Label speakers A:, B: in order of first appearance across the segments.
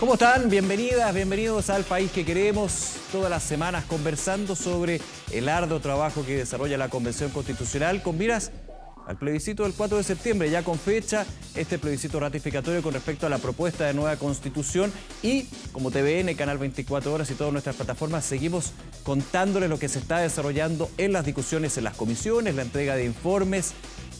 A: ¿Cómo están? Bienvenidas, bienvenidos al país que queremos. Todas las semanas conversando sobre el arduo trabajo que desarrolla la Convención Constitucional con miras al plebiscito del 4 de septiembre, ya con fecha, este plebiscito ratificatorio con respecto a la propuesta de nueva constitución y como TVN, Canal 24 Horas y todas nuestras plataformas, seguimos contándoles lo que se está desarrollando en las discusiones en las comisiones, la entrega de informes,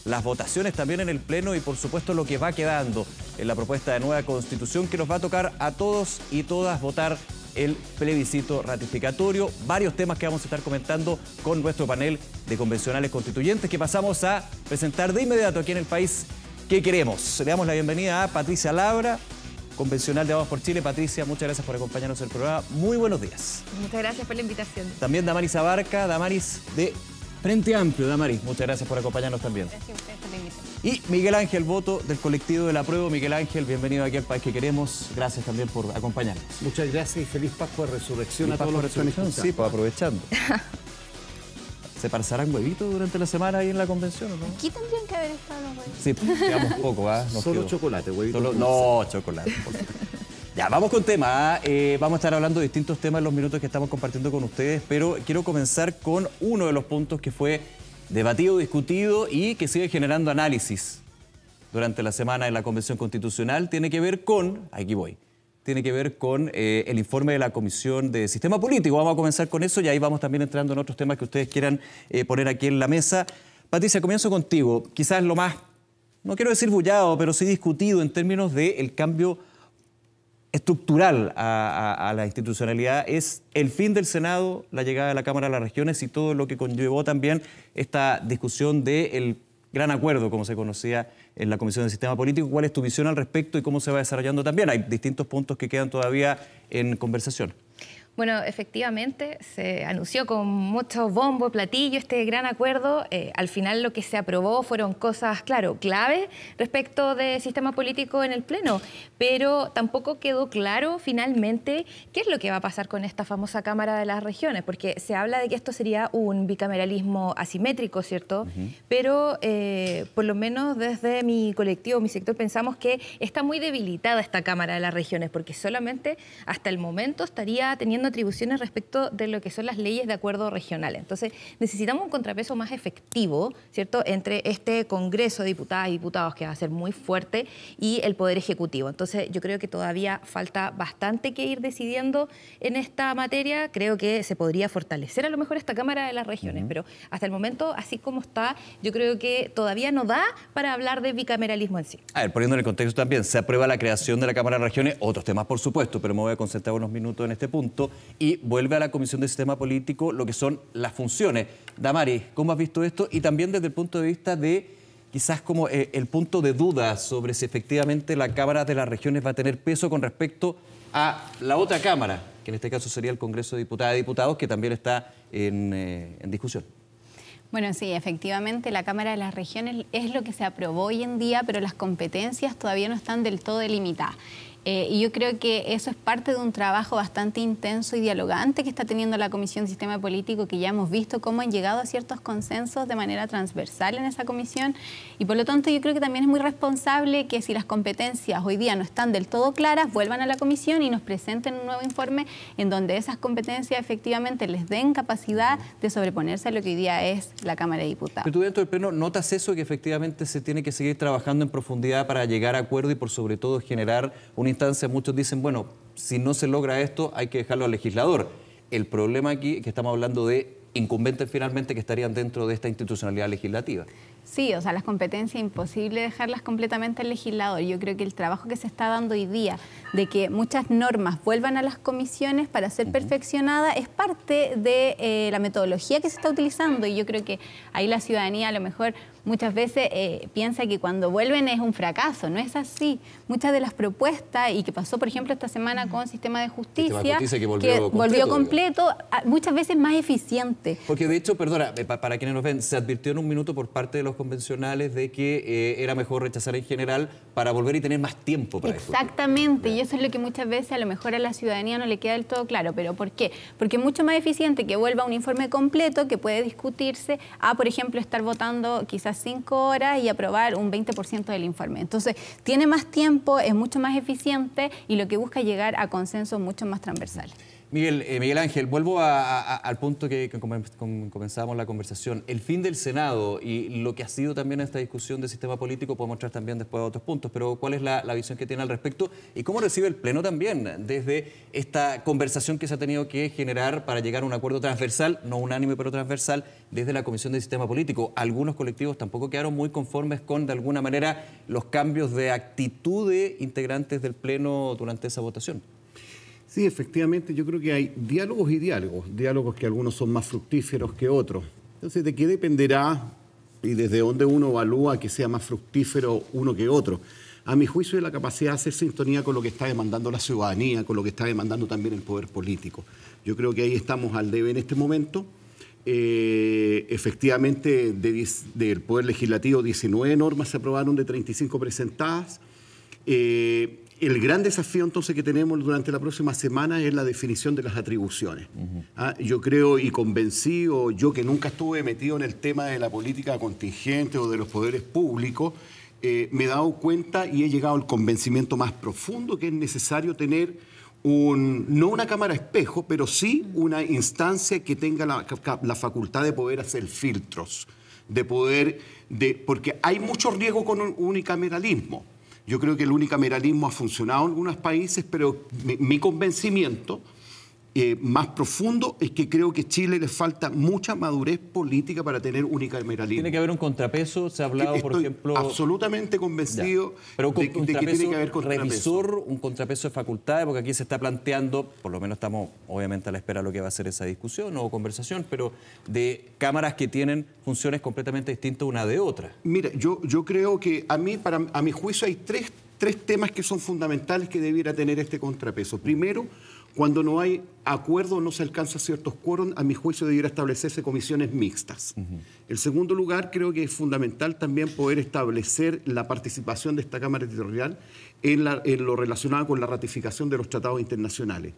A: las votaciones también en el Pleno y por supuesto lo que va quedando en la propuesta de nueva constitución que nos va a tocar a todos y todas votar el plebiscito ratificatorio. Varios temas que vamos a estar comentando con nuestro panel de convencionales constituyentes que pasamos a presentar de inmediato aquí en el país que queremos. Le damos la bienvenida a Patricia Labra, convencional de Vamos por Chile. Patricia, muchas gracias por acompañarnos en el programa. Muy buenos días.
B: Muchas gracias por la invitación.
A: También Damaris Abarca, Damaris de Frente Amplio. Damaris, muchas gracias por acompañarnos también.
B: Gracias a.
A: Y Miguel Ángel Voto del colectivo de la prueba. Miguel Ángel, bienvenido aquí al país que queremos. Gracias también por acompañarnos.
C: Muchas gracias y feliz Pascua de Resurrección a
A: Pascua
C: todos los que están.
A: Sí, pues aprovechando. ¿Se pasarán huevitos durante la semana ahí en la convención o no?
B: Aquí tendrían que haber estado los huevos.
A: Sí, pues, quedamos poco, ¿ah?
C: Solo
A: quedó.
C: chocolate, huevito.
A: Solo- no, chocolate. por. Ya, vamos con tema. ¿ah? Eh, vamos a estar hablando de distintos temas en los minutos que estamos compartiendo con ustedes, pero quiero comenzar con uno de los puntos que fue debatido, discutido y que sigue generando análisis durante la semana en la Convención Constitucional. Tiene que ver con, aquí voy, tiene que ver con eh, el informe de la Comisión de Sistema Político. Vamos a comenzar con eso y ahí vamos también entrando en otros temas que ustedes quieran eh, poner aquí en la mesa. Patricia, comienzo contigo. Quizás lo más, no quiero decir bullado, pero sí discutido en términos del cambio estructural a, a- la institucionalidad es el fin del Senado, la llegada de la Cámara a las regiones y todo lo que conllevó también esta discusión del gran acuerdo, como se conocía en la Comisión del Sistema Político. ¿Cuál es tu visión al respecto y cómo se va desarrollando también? Hay distintos puntos que quedan todavía en conversación.
B: Bueno, efectivamente, se anunció con mucho bombo, platillo este gran acuerdo. Eh, al final lo que se aprobó fueron cosas, claro, clave respecto del sistema político en el Pleno, pero tampoco quedó claro finalmente qué es lo que va a pasar con esta famosa Cámara de las Regiones, porque se habla de que esto sería un bicameralismo asimétrico, ¿cierto? Pero eh, por lo menos desde mi colectivo, mi sector, pensamos que está muy debilitada esta Cámara de las Regiones, porque solamente hasta el momento estaría teniendo atribuciones respecto de lo que son las leyes de acuerdo regional. Entonces, necesitamos un contrapeso más efectivo, ¿cierto?, entre este Congreso de Diputadas y Diputados, que va a ser muy fuerte, y el Poder Ejecutivo. Entonces, yo creo que todavía falta bastante que ir decidiendo en esta materia. Creo que se podría fortalecer a lo mejor esta Cámara de las Regiones, pero hasta el momento, así como está, yo creo que todavía no da para hablar de bicameralismo en sí.
A: A ver, poniendo en el contexto también, se aprueba la creación de la Cámara de Regiones, otros temas por supuesto, pero me voy a concentrar unos minutos en este punto, y vuelve a la Comisión de Sistema Político lo que son las funciones. Damari, ¿cómo has visto esto? Y también desde el punto de vista de quizás como eh, el punto de duda sobre si efectivamente la Cámara de las Regiones va a tener peso con respecto a la otra Cámara, que en este caso sería el Congreso de Diputadas y Diputados, que también está en, eh, en discusión.
D: Bueno, sí, efectivamente la Cámara de las Regiones es lo que se aprobó hoy en día, pero las competencias todavía no están del todo delimitadas. Eh, y yo creo que eso es parte de un trabajo bastante intenso y dialogante que está teniendo la Comisión de Sistema Político, que ya hemos visto cómo han llegado a ciertos consensos de manera transversal en esa comisión. Y por lo tanto yo creo que también es muy responsable que si las competencias hoy día no están del todo claras, vuelvan a la comisión y nos presenten un nuevo informe en donde esas competencias efectivamente les den capacidad de sobreponerse a lo que hoy día es la Cámara de Diputados.
A: Pero tú dentro del Pleno notas eso, que efectivamente se tiene que seguir trabajando en profundidad para llegar a acuerdo y por sobre todo generar una instancia. Muchos dicen, bueno, si no se logra esto, hay que dejarlo al legislador. El problema aquí es que estamos hablando de incumbentes finalmente que estarían dentro de esta institucionalidad legislativa.
D: Sí, o sea, las competencias imposible dejarlas completamente al legislador. Yo creo que el trabajo que se está dando hoy día de que muchas normas vuelvan a las comisiones para ser perfeccionadas es parte de eh, la metodología que se está utilizando y yo creo que ahí la ciudadanía a lo mejor muchas veces eh, piensa que cuando vuelven es un fracaso, no es así. Muchas de las propuestas y que pasó por ejemplo esta semana con sistema de justicia,
A: Justicia que volvió completo,
D: volvió
A: digo.
D: completo, a- muchas veces más eficiente.
A: Porque de hecho, perdona, eh, pa- para quienes nos ven, se advirtió en un minuto por parte de los convencionales de que eh, era mejor rechazar en general para volver y tener más tiempo para.
D: Exactamente, y eso es lo que muchas veces a lo mejor a la ciudadanía no le queda del todo claro. ¿Pero por qué? Porque es mucho más eficiente que vuelva un informe completo que puede discutirse a, por ejemplo, estar votando quizás las cinco horas y aprobar un 20% del informe. Entonces, tiene más tiempo, es mucho más eficiente y lo que busca es llegar a consensos mucho más transversales.
A: Miguel, eh, Miguel Ángel, vuelvo al punto que, comenzábamos la conversación. El fin del Senado y lo que ha sido también esta discusión del sistema político, podemos mostrar también después a otros puntos, pero ¿cuál es la, visión que tiene al respecto? ¿Y cómo recibe el Pleno también desde esta conversación que se ha tenido que generar para llegar a un acuerdo transversal, no unánime pero transversal, desde la Comisión del Sistema Político? Algunos colectivos tampoco quedaron muy conformes con, de alguna manera, los cambios de actitud de integrantes del Pleno durante esa votación.
C: Sí, efectivamente, yo creo que hay diálogos y diálogos, diálogos que algunos son más fructíferos que otros. Entonces, ¿de qué dependerá y desde dónde uno evalúa que sea más fructífero uno que otro? A mi juicio, de la capacidad de hacer sintonía con lo que está demandando la ciudadanía, con lo que está demandando también el poder político. Yo creo que ahí estamos al debe en este momento. Eh, efectivamente, del Poder Legislativo, 19 normas se aprobaron de 35 presentadas. Eh, el gran desafío entonces que tenemos durante la próxima semana es la definición de las atribuciones. Ah, yo creo y convencido, yo que nunca estuve metido en el tema de la política contingente o de los poderes públicos, eh, me he dado cuenta y he llegado al convencimiento más profundo que es necesario tener un, no una cámara espejo, pero sí una instancia que tenga la, la facultad de poder hacer filtros, de poder, de, porque hay mucho riesgo con un unicameralismo. Yo creo que el unicameralismo ha funcionado en algunos países, pero mi, convencimiento eh, más profundo es que creo que a Chile le falta mucha madurez política para tener unicameralismo.
A: Tiene que haber un contrapeso, se ha hablado, por ejemplo...
C: absolutamente convencido
A: Pero de, que tiene que haber contrapeso. revisor, un contrapeso de facultades, porque aquí se está planteando, por lo menos estamos obviamente a la espera de lo que va a ser esa discusión o conversación, pero de cámaras que tienen funciones completamente distintas una de otra.
C: Mira, yo, yo creo que a mí, para, a mi juicio, hay tres, tres temas que son fundamentales que debiera tener este contrapeso. Primero, cuando no hay acuerdo, no se alcanza ciertos quórum, a mi juicio debiera establecerse comisiones mixtas. En El segundo lugar, creo que es fundamental también poder establecer la participación de esta Cámara Territorial en, lo relacionado con la ratificación de los tratados internacionales.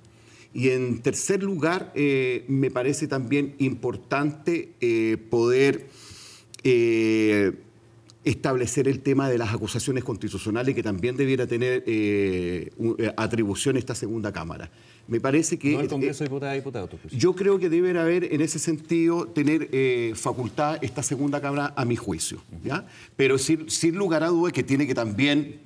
C: Y en tercer lugar, eh, me parece también importante eh, poder eh, establecer el tema de las acusaciones constitucionales que también debiera tener atribución esta segunda Cámara. Me parece que...
A: No el Congreso de Diputadas y Diputados.
C: Yo creo que debe haber, en ese sentido, tener eh, facultad esta segunda Cámara, a mi juicio. ¿ya? Pero sin, sin, lugar a dudas que tiene que también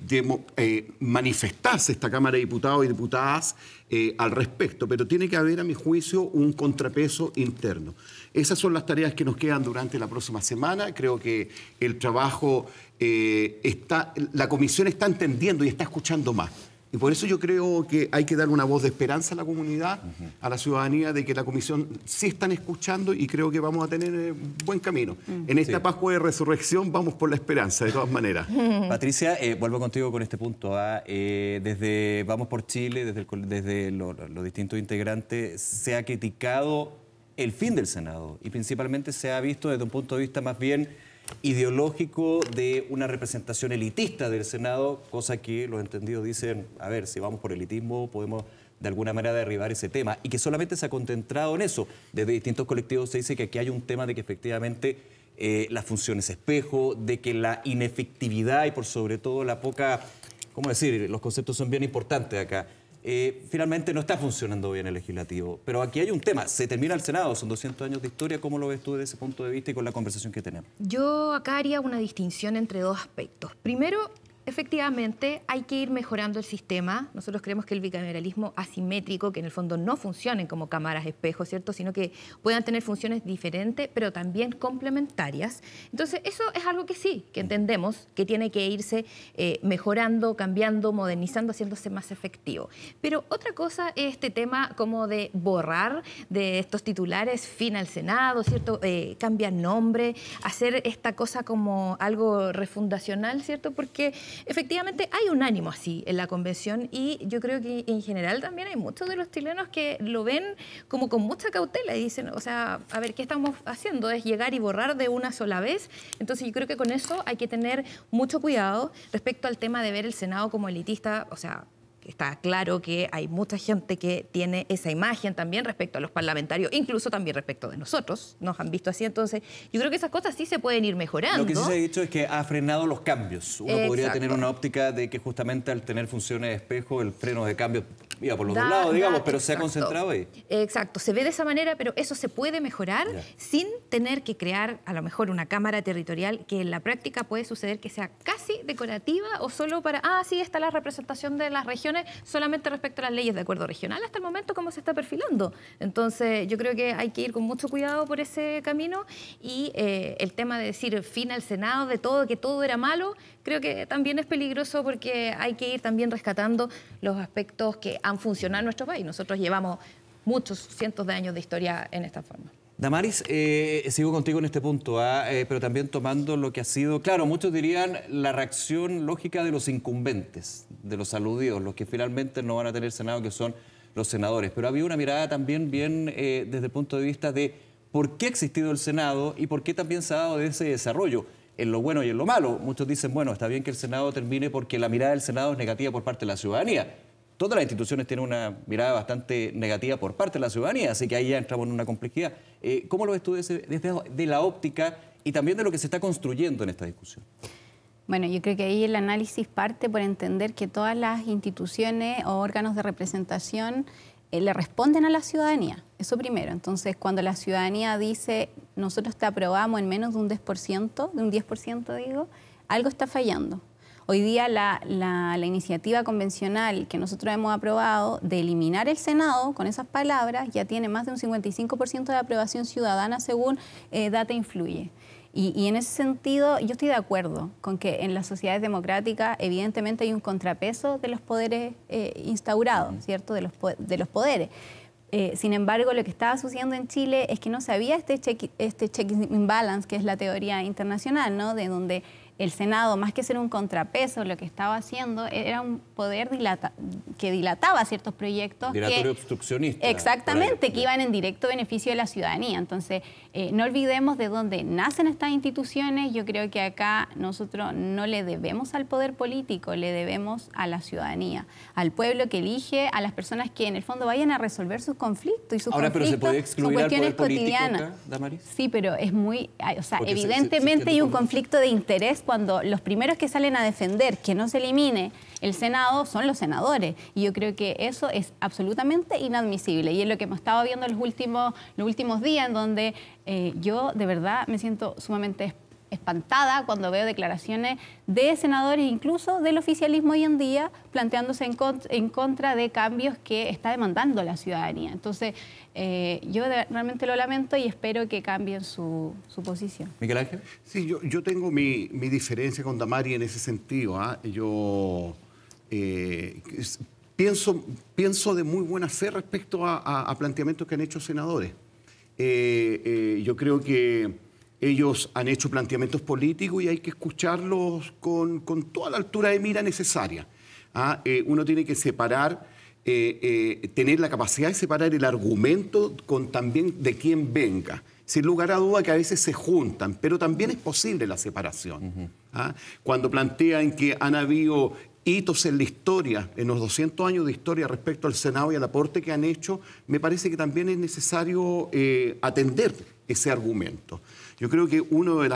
C: eh, manifestarse esta Cámara de Diputados y Diputadas eh, al respecto. Pero tiene que haber, a mi juicio, un contrapeso interno. Esas son las tareas que nos quedan durante la próxima semana. Creo que el trabajo está... La comisión está entendiendo y está escuchando más. Y por eso yo creo que hay que dar una voz de esperanza a la comunidad, a la ciudadanía, de que la comisión sí están escuchando y creo que vamos a tener eh, buen camino. Mm. En esta Pascua de Resurrección vamos por la esperanza, de todas maneras.
A: Patricia, eh, vuelvo contigo con este punto. ¿ah? Eh, desde Vamos por Chile, desde, desde los distintos integrantes, se ha criticado el fin del Senado y principalmente se ha visto desde un punto de vista más bien ideológico de una representación elitista del Senado, cosa que los entendidos dicen, a ver, si vamos por elitismo podemos de alguna manera derribar ese tema y que solamente se ha concentrado en eso. Desde distintos colectivos se dice que aquí hay un tema de que efectivamente eh, las funciones espejo, de que la inefectividad y por sobre todo la poca, ¿cómo decir? Los conceptos son bien importantes acá. Eh, finalmente no está funcionando bien el legislativo. Pero aquí hay un tema, se termina el Senado, son 200 años de historia, ¿cómo lo ves tú desde ese punto de vista y con la conversación que tenemos?
B: Yo acá haría una distinción entre dos aspectos. Primero, efectivamente hay que ir mejorando el sistema. Nosotros creemos que el bicameralismo asimétrico, que en el fondo no funcionen como cámaras espejo, ¿cierto? Sino que puedan tener funciones diferentes, pero también complementarias. Entonces, eso es algo que sí, que entendemos que tiene que irse eh, mejorando, cambiando, modernizando, haciéndose más efectivo. Pero otra cosa es este tema como de borrar de estos titulares fin al Senado, ¿cierto? Eh, cambiar nombre, hacer esta cosa como algo refundacional, ¿cierto? Porque efectivamente hay un ánimo así en la convención y yo creo que en general también hay muchos de los chilenos que lo ven como con mucha cautela y dicen, o sea, a ver, ¿qué estamos haciendo? Es llegar y borrar de una sola vez. Entonces yo creo que con eso hay que tener mucho cuidado respecto al tema de ver el Senado como elitista, o sea, está claro que hay mucha gente que tiene esa imagen también respecto a los parlamentarios, incluso también respecto de nosotros, nos han visto así, entonces yo creo que esas cosas sí se pueden ir mejorando.
A: Lo que sí se ha dicho es que ha frenado los cambios. Uno podría tener una óptica de que justamente al tener funciones de espejo, el freno de cambio iba por los dos lados, digamos, pero se ha concentrado ahí.
B: Exacto, se ve de esa manera, pero eso se puede mejorar sin tener que crear a lo mejor una cámara territorial que en la práctica puede suceder que sea casi decorativa o solo para, ah, sí, está la representación de las regiones solamente respecto a las leyes de acuerdo regional hasta el momento cómo se está perfilando. Entonces yo creo que hay que ir con mucho cuidado por ese camino y eh, el tema de decir fin al Senado de todo, que todo era malo, creo que también es peligroso porque hay que ir también rescatando los aspectos que han funcionado en nuestro país. Nosotros llevamos muchos cientos de años de historia en esta forma.
A: Damaris, eh, sigo contigo en este punto, ¿ah? eh, pero también tomando lo que ha sido, claro, muchos dirían la reacción lógica de los incumbentes, de los aludidos, los que finalmente no van a tener Senado, que son los senadores. Pero había una mirada también bien eh, desde el punto de vista de por qué ha existido el Senado y por qué también se ha dado ese desarrollo en lo bueno y en lo malo. Muchos dicen, bueno, está bien que el Senado termine porque la mirada del Senado es negativa por parte de la ciudadanía todas las instituciones tienen una mirada bastante negativa por parte de la ciudadanía, así que ahí ya entramos en una complejidad. Eh, ¿Cómo lo ves tú desde, la óptica y también de lo que se está construyendo en esta discusión?
D: Bueno, yo creo que ahí el análisis parte por entender que todas las instituciones o órganos de representación eh, le responden a la ciudadanía. Eso primero. Entonces, cuando la ciudadanía dice, nosotros te aprobamos en menos de un 10%, de un 10% digo, algo está fallando. Hoy día la, iniciativa convencional que nosotros hemos aprobado de eliminar el Senado, con esas palabras, ya tiene más de un 55% de aprobación ciudadana según eh, Data Influye. Y, en ese sentido, yo estoy de acuerdo con que en las sociedades democráticas, evidentemente, hay un contrapeso de los poderes eh, instaurados, ¿cierto? De los, de los poderes. Eh, sin embargo, lo que estaba sucediendo en Chile es que no se había este check, este check imbalance, que es la teoría internacional, ¿no? De donde el Senado, más que ser un contrapeso, lo que estaba haciendo era un poder que dilataba ciertos proyectos.
A: Dilatorio obstruccionista.
D: Exactamente, que iban en directo beneficio de la ciudadanía. Entonces, eh, no olvidemos de dónde nacen estas instituciones. Yo creo que acá nosotros no le debemos al poder político, le debemos a la ciudadanía, al pueblo que elige, a las personas que en el fondo vayan a resolver sus conflictos y sus
A: Ahora,
D: conflictos
A: pero se puede excluir cuestiones cotidianas.
D: sí, pero es muy, o sea, evidentemente hay un conflicto de interés cuando los primeros que salen a defender que no se elimine el Senado son los senadores. Y yo creo que eso es absolutamente inadmisible. Y es lo que hemos estado viendo los últimos, los últimos días, en donde eh, yo de verdad me siento sumamente espantada cuando veo declaraciones de senadores, incluso del oficialismo hoy en día, planteándose en, contra de cambios que está demandando la ciudadanía. Entonces, eh, yo realmente lo lamento y espero que cambien su, posición.
A: Miguel Ángel.
C: Sí, yo, yo tengo mi, diferencia con Damari en ese sentido. ¿ah? Yo eh, pienso, pienso de muy buena fe respecto a, planteamientos que han hecho senadores. Eh, yo creo que ellos han hecho planteamientos políticos y hay que escucharlos con, toda la altura de mira necesaria. ¿ah? Eh, uno tiene que separar, eh, eh, tener la capacidad de separar el argumento con también de quién venga. Sin lugar a duda que a veces se juntan, pero también es posible la separación. ¿ah? Cuando plantean que han habido hitos en la historia, en los 200 años de historia respecto al Senado y al aporte que han hecho, me parece que también es necesario atender ese argumento. Yo creo que uno de,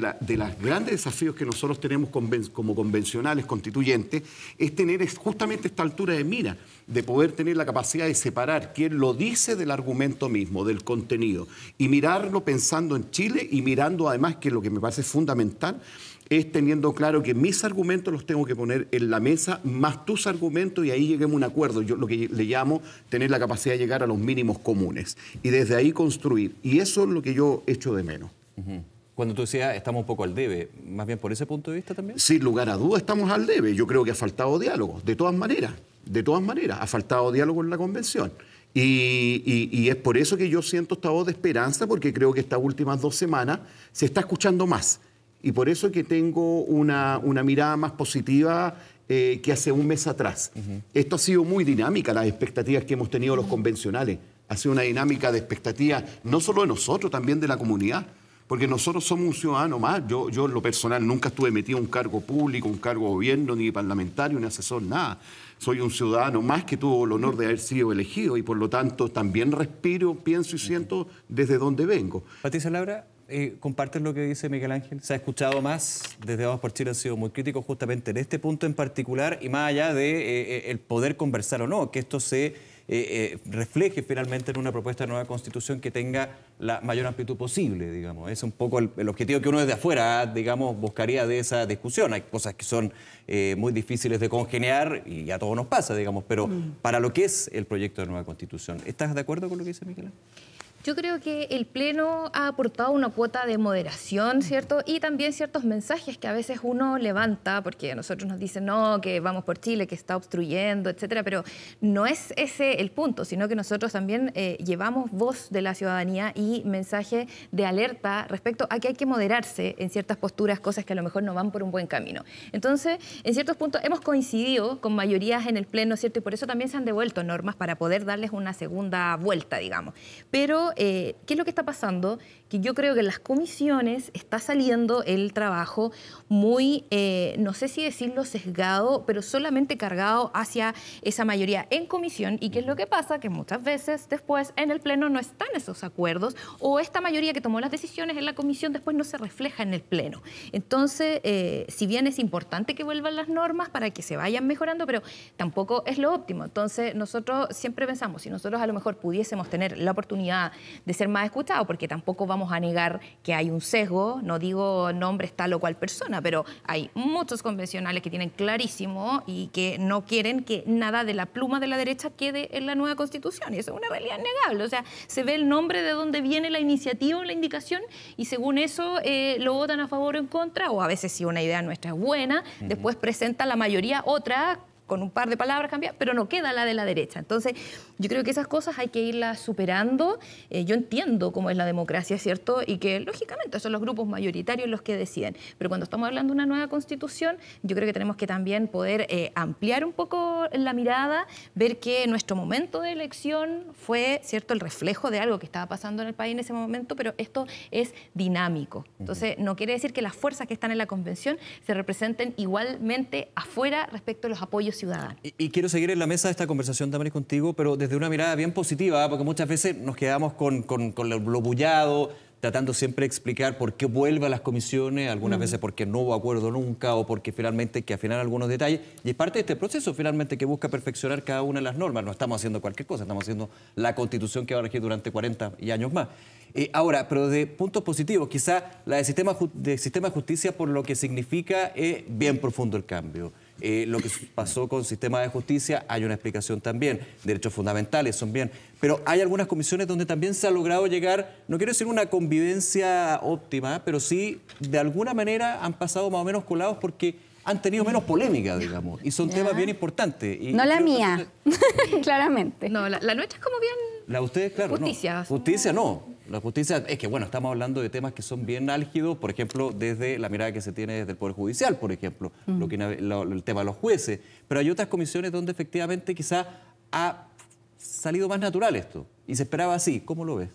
C: los grandes desafíos que nosotros tenemos como convencionales, constituyentes, es tener justamente esta altura de mira, de poder tener la capacidad de separar quién lo dice del argumento mismo, del contenido, y mirarlo pensando en Chile y mirando además que lo que me parece fundamental es teniendo claro que mis argumentos los tengo que poner en la mesa, más tus argumentos, y ahí lleguemos a un acuerdo. Yo lo que le llamo tener la capacidad de llegar a los mínimos comunes y desde ahí construir. Y eso es lo que yo echo de menos.
A: Cuando tú decías estamos un poco al debe, más bien por ese punto de vista también.
C: Sin lugar a dudas estamos al debe. Yo creo que ha faltado diálogo, de todas maneras, de todas maneras, ha faltado diálogo en la convención. Y, es por eso que yo siento esta voz de esperanza, porque creo que estas últimas dos semanas se está escuchando más. Y por eso que tengo una, mirada más positiva eh, que hace un mes atrás. Esto ha sido muy dinámica, las expectativas que hemos tenido los convencionales. Ha sido una dinámica de expectativas no solo de nosotros, también de la comunidad porque nosotros somos un ciudadano más. Yo, yo en lo personal nunca estuve metido en un cargo público, un cargo de gobierno, ni parlamentario, ni asesor, nada. Soy un ciudadano más que tuvo el honor de haber sido elegido y por lo tanto también respiro, pienso y siento desde donde vengo.
A: Patricia Laura, eh, ¿compartes lo que dice Miguel Ángel? Se ha escuchado más, desde Vamos por Chile han sido muy críticos justamente en este punto en particular y más allá de eh, eh, el poder conversar o no, que esto se eh, refleje finalmente en una propuesta de nueva constitución que tenga la mayor amplitud posible, digamos. Es un poco el, objetivo que uno desde afuera, digamos, buscaría de esa discusión. Hay cosas que son muy difíciles de congeniar y a todos nos pasa, digamos, pero mm. para lo que es el proyecto de nueva constitución, ¿estás de acuerdo con lo que dice Miguel?
B: Yo creo que el Pleno ha aportado una cuota de moderación, ¿cierto? Y también ciertos mensajes que a veces uno levanta, porque a nosotros nos dicen, no, que vamos por Chile, que está obstruyendo, etcétera, pero no es ese el punto, sino que nosotros también eh, llevamos voz de la ciudadanía y mensaje de alerta respecto a que hay que moderarse en ciertas posturas, cosas que a lo mejor no van por un buen camino. Entonces, en ciertos puntos hemos coincidido con mayorías en el Pleno, ¿cierto? Y por eso también se han devuelto normas para poder darles una segunda vuelta, digamos. Pero eh, ¿qué es lo que está pasando? Yo creo que en las comisiones está saliendo el trabajo muy, eh, no sé si decirlo sesgado, pero solamente cargado hacia esa mayoría en comisión. ¿Y qué es lo que pasa? Que muchas veces después en el Pleno no están esos acuerdos o esta mayoría que tomó las decisiones en la comisión después no se refleja en el Pleno. Entonces, eh, si bien es importante que vuelvan las normas para que se vayan mejorando, pero tampoco es lo óptimo. Entonces, nosotros siempre pensamos, si nosotros a lo mejor pudiésemos tener la oportunidad de ser más escuchados, porque tampoco vamos a negar que hay un sesgo, no digo nombres tal o cual persona, pero hay muchos convencionales que tienen clarísimo y que no quieren que nada de la pluma de la derecha quede en la nueva constitución, y eso es una realidad innegable, o sea, se ve el nombre de dónde viene la iniciativa o la indicación y según eso eh, lo votan a favor o en contra, o a veces si una idea nuestra es buena, después presenta la mayoría otra con un par de palabras cambia, pero no queda la de la derecha. Entonces, yo creo que esas cosas hay que irlas superando. Eh, yo entiendo cómo es la democracia, ¿cierto? Y que, lógicamente, son los grupos mayoritarios los que deciden. Pero cuando estamos hablando de una nueva constitución, yo creo que tenemos que también poder eh, ampliar un poco la mirada, ver que nuestro momento de elección fue, ¿cierto?, el reflejo de algo que estaba pasando en el país en ese momento, pero esto es dinámico. Entonces, no quiere decir que las fuerzas que están en la convención se representen igualmente afuera respecto a los apoyos
A: y, quiero seguir en la mesa de esta conversación también contigo, pero desde una mirada bien positiva, porque muchas veces nos quedamos con, con, lo bullado, tratando siempre de explicar por qué vuelve a las comisiones, algunas mm. veces porque no hubo acuerdo nunca o porque finalmente hay que afinar algunos detalles. Y es parte de este proceso finalmente que busca perfeccionar cada una de las normas. No estamos haciendo cualquier cosa, estamos haciendo la constitución que va a regir durante 40 y años más. Eh, ahora, pero de puntos positivos, quizá la del sistema, de sistema de justicia por lo que significa es bien profundo el cambio. Eh, lo que pasó con el sistema de justicia, hay una explicación también. Derechos fundamentales son bien. Pero hay algunas comisiones donde también se ha logrado llegar, no quiero decir una convivencia óptima, pero sí, de alguna manera han pasado más o menos colados porque han tenido menos polémica, digamos, y son temas bien importantes.
D: no la mía, claramente.
B: No, la, la, nuestra es como bien...
A: La de ustedes, claro,
B: Justicia.
A: Justicia no. La justicia es que, bueno, estamos hablando de temas que son bien álgidos, por ejemplo, desde la mirada que se tiene desde el Poder Judicial, por ejemplo, lo que, el tema de los jueces. Pero hay otras comisiones donde efectivamente quizá ha salido más natural esto y se esperaba así. ¿Cómo lo ves?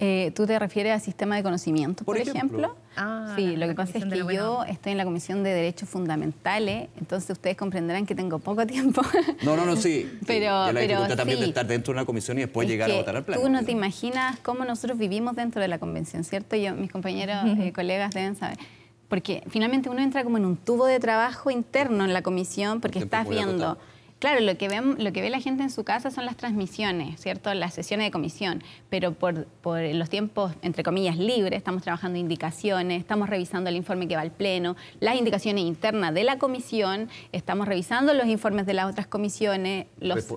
D: Eh, ¿Tú te refieres al sistema de conocimiento, por, ejemplo? Ah, sí, lo que pasa es que yo estoy en la Comisión de Derechos Fundamentales, entonces ustedes comprenderán que tengo poco tiempo.
A: No, no, no, sí.
D: pero,
A: la dificultad también de estar dentro de una comisión y después llegar a votar al pleno.
D: Tú no te imaginas cómo nosotros vivimos dentro de la convención, ¿cierto? Yo, mis compañeros, eh, colegas deben saber. Porque finalmente uno entra como en un tubo de trabajo interno en la comisión porque estás viendo... Claro, lo que, ve, lo que ve la gente en su casa son las transmisiones, ¿cierto? Las sesiones de comisión, pero por, por los tiempos, entre comillas, libres, estamos trabajando indicaciones, estamos revisando el informe que va al Pleno, las indicaciones internas de la comisión, estamos revisando los informes de las otras comisiones, los,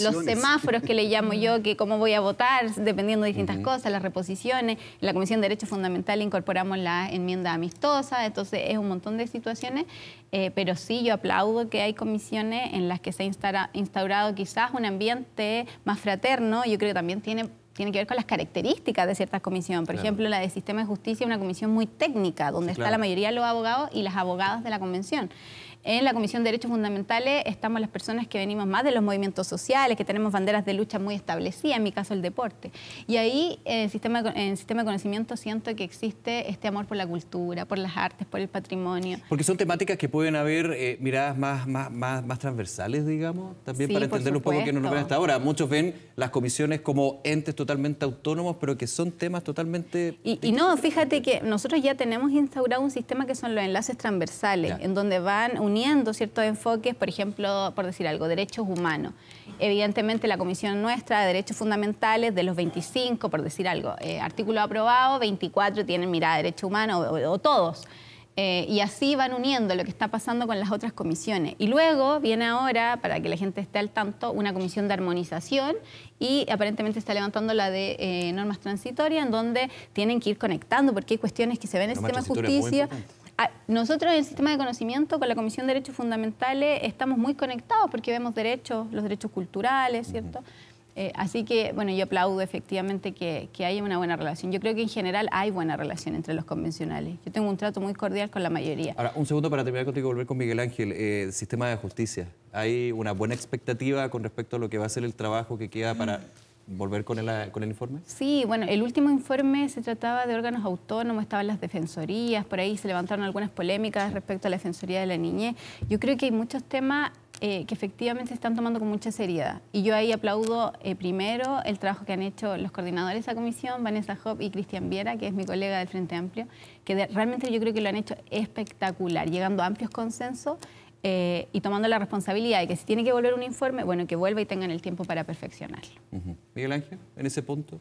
D: los semáforos que le llamo yo, que cómo voy a votar, dependiendo de distintas cosas, las reposiciones. En la Comisión de Derechos Fundamentales incorporamos la enmienda amistosa, entonces es un montón de situaciones, eh, pero sí yo aplaudo que hay comisiones en las que se instaurado quizás un ambiente más fraterno, yo creo que también tiene tiene que ver con las características de ciertas comisiones. Por ejemplo, la de Sistema de Justicia es una comisión muy técnica, donde está la mayoría de los abogados y las abogadas de la convención. En la Comisión de Derechos Fundamentales estamos las personas que venimos más de los movimientos sociales, que tenemos banderas de lucha muy establecidas, en mi caso el deporte. Y ahí en el sistema, en el sistema de conocimiento siento que existe este amor por la cultura, por las artes, por el patrimonio.
A: Porque son temáticas que pueden haber eh, miradas más, más, más, más, transversales, digamos, también para entender un poco que no nos ven hasta ahora. Muchos ven las comisiones como entes totalmente autónomos, pero que son temas totalmente...
D: Y, y no, fíjate que nosotros ya tenemos instaurado un sistema que son los enlaces transversales, en donde van uniendo ciertos enfoques, por ejemplo, por decir algo, derechos humanos. Evidentemente la comisión nuestra de derechos fundamentales, de los 25, por decir algo, eh, artículo aprobado, 24 tienen mirada de derechos humanos o, todos. Eh, y así van uniendo lo que está pasando con las otras comisiones. Y luego viene ahora, para que la gente esté al tanto, una comisión de armonización y aparentemente está levantando la de eh, normas transitorias, en donde tienen que ir conectando, porque hay cuestiones que se ven en el sistema de justicia nosotros en el sistema de conocimiento, con la Comisión de Derechos Fundamentales, estamos muy conectados porque vemos derechos, los derechos culturales, ¿cierto? Eh, así que, bueno, yo aplaudo efectivamente que, haya una buena relación. Yo creo que en general hay buena relación entre los convencionales. Yo tengo un trato muy cordial con la mayoría.
A: Ahora, un segundo para terminar contigo y volver con Miguel Ángel. Eh, sistema de justicia. ¿Hay una buena expectativa con respecto a lo que va a ser el trabajo que queda para volver con el, con el informe?
D: Sí, bueno, el último informe se trataba de órganos autónomos, estaban las defensorías, por ahí se levantaron algunas polémicas respecto a la defensoría de la niñez. Yo creo que hay muchos temas eh, que efectivamente se están tomando con mucha seriedad. Y yo ahí aplaudo eh, primero el trabajo que han hecho los coordinadores de esa comisión, Vanessa Hop y Cristian Viera, que es mi colega del Frente Amplio, que realmente yo creo que lo han hecho espectacular, llegando a amplios consensos eh, y tomando la responsabilidad de que si tiene que volver un informe, bueno, que vuelva y tengan el tiempo para perfeccionarlo.
A: Miguel Ángel, en ese punto.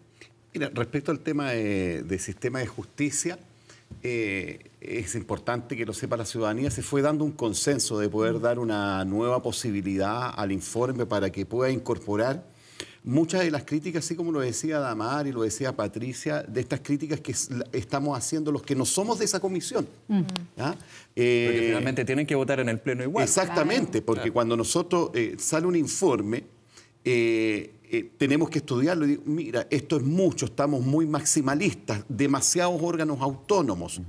C: Mira, respecto al tema de, sistema de justicia, eh, es importante que lo sepa la ciudadanía, se fue dando un consenso de poder dar una nueva posibilidad al informe para que pueda incorporar muchas de las críticas, así como lo decía Damar y lo decía Patricia, de estas críticas que estamos haciendo los que no somos de esa comisión.
A: porque eh, finalmente tienen que votar en el Pleno igual.
C: Exactamente, porque cuando nosotros eh, sale un informe, eh, tenemos que estudiarlo y digo, mira, esto es mucho, estamos muy maximalistas, demasiados órganos autónomos.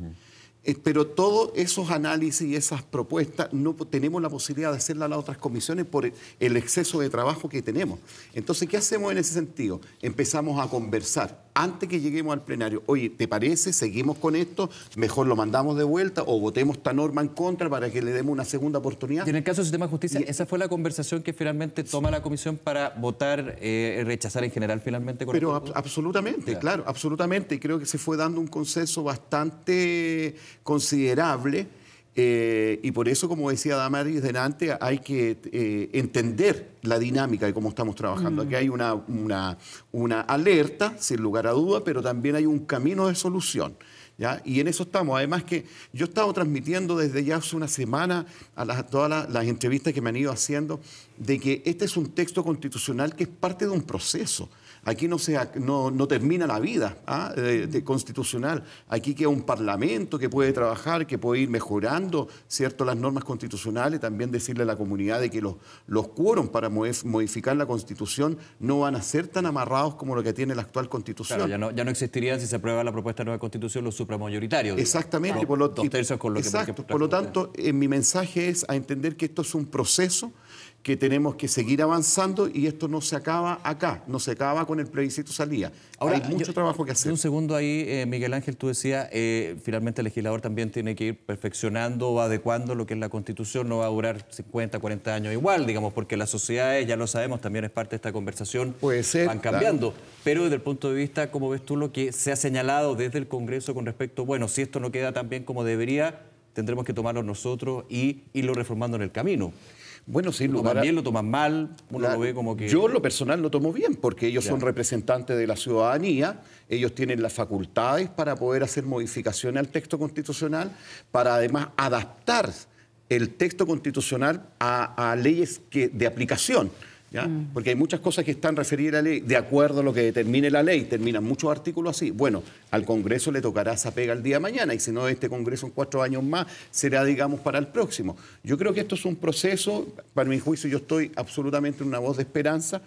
C: Pero todos esos análisis y esas propuestas no tenemos la posibilidad de hacerlas a las otras comisiones por el exceso de trabajo que tenemos. Entonces, ¿qué hacemos en ese sentido? Empezamos a conversar antes que lleguemos al plenario. Oye, ¿te parece? ¿Seguimos con esto? Mejor lo mandamos de vuelta o votemos esta norma en contra para que le demos una segunda oportunidad.
A: Y en el caso del sistema de justicia, ¿esa fue la conversación que finalmente toma la comisión para votar, eh, rechazar en general finalmente?
C: Con Pero absolutamente, claro, absolutamente. Creo que se fue dando un consenso bastante considerable. Eh, y por eso, como decía Damaris delante, hay que eh, entender la dinámica de cómo estamos trabajando. Mm. Aquí hay una, una, una, alerta, sin lugar a duda, pero también hay un camino de solución. ¿ya? Y en eso estamos. Además que yo he estado transmitiendo desde ya hace una semana a todas las entrevistas que me han ido haciendo de que este es un texto constitucional que es parte de un proceso. Aquí no, no, termina la vida ¿ah? de, constitucional. Aquí queda un parlamento que puede trabajar, que puede ir mejorando ¿cierto? las normas constitucionales. También decirle a la comunidad de que los, los quórum para modificar la constitución no van a ser tan amarrados como lo que tiene la actual constitución.
A: Claro, ya no, ya no existirían si se aprueba la propuesta de nueva constitución los supramayoritarios.
C: Exactamente. por lo,
A: con lo
C: exacto, por lo tanto, en mi mensaje es a entender que esto es un proceso que tenemos que seguir avanzando y esto no se acaba acá, no se acaba con el plebiscito salida. Ahora, Hay mucho trabajo que hacer.
A: Un segundo ahí, eh, Miguel Ángel, tú decías, eh, finalmente el legislador también tiene que ir perfeccionando o adecuando lo que es la Constitución, no va a durar 50, 40 años igual, digamos, porque las sociedades, ya lo sabemos, también es parte de esta conversación,
C: Puede ser,
A: van cambiando. Pero desde el punto de vista, ¿cómo ves tú lo que se ha señalado desde el Congreso con respecto, bueno, si esto no queda tan bien como debería, tendremos que tomarlo nosotros y irlo reformando en el camino?
C: Bueno, sin
A: lugar bien, lo toman mal, uno lo ve como que...
C: Yo lo personal lo tomo bien, porque ellos son representantes de la ciudadanía, ellos tienen las facultades para poder hacer modificaciones al texto constitucional, para además adaptar el texto constitucional a, leyes que, de aplicación. Mm. Porque hay muchas cosas que están referidas a la ley de acuerdo a lo que determine la ley. Terminan muchos artículos así. Bueno, al Congreso le tocará esa pega el día de mañana y si no, este Congreso en cuatro años más será, digamos, para el próximo. Yo creo que esto es un proceso, para mi juicio yo estoy absolutamente en una voz de esperanza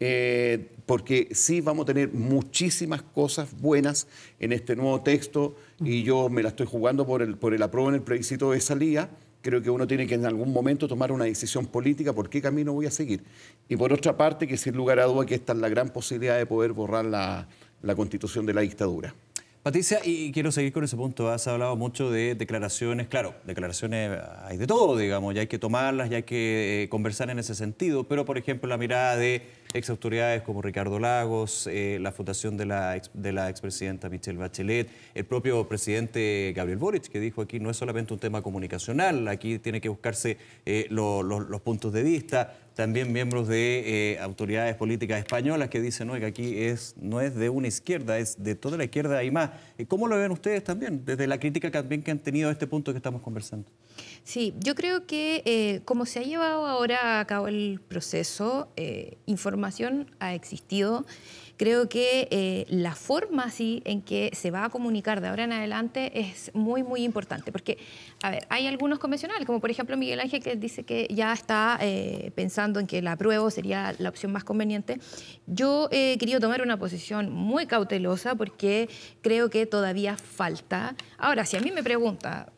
C: eh, porque sí vamos a tener muchísimas cosas buenas en este nuevo texto y yo me la estoy jugando por el, por el apruebo en el plebiscito de salida. Creo que uno tiene que en algún momento tomar una decisión política por qué camino voy a seguir. Y por otra parte, que sin lugar a duda que esta es la gran posibilidad de poder borrar la, la constitución de la dictadura.
A: Patricia, y quiero seguir con ese punto. Has hablado mucho de declaraciones, claro, declaraciones hay de todo, digamos, y hay que tomarlas, y hay que eh, conversar en ese sentido, pero por ejemplo la mirada de ex autoridades como Ricardo Lagos, eh, la fundación de la, ex, de la expresidenta Michelle Bachelet, el propio presidente Gabriel Boric, que dijo aquí no es solamente un tema comunicacional, aquí tiene que buscarse eh, los puntos de vista, también miembros de eh, autoridades políticas españolas que dicen que aquí es, no es de una izquierda, es de toda la izquierda y más. ¿Cómo lo ven ustedes también, desde la crítica también que han tenido a este punto que estamos conversando?
B: Sí, yo creo que eh, como se ha llevado ahora a cabo el proceso, eh, información ha existido. Creo que eh, la forma así en que se va a comunicar de ahora en adelante es muy, muy importante. Porque, a ver, hay algunos convencionales, como por ejemplo Miguel Ángel, que dice que ya está pensando en que la prueba sería la opción más conveniente. Yo he querido tomar una posición muy cautelosa porque creo que todavía falta. Ahora, si a mí me pregunta,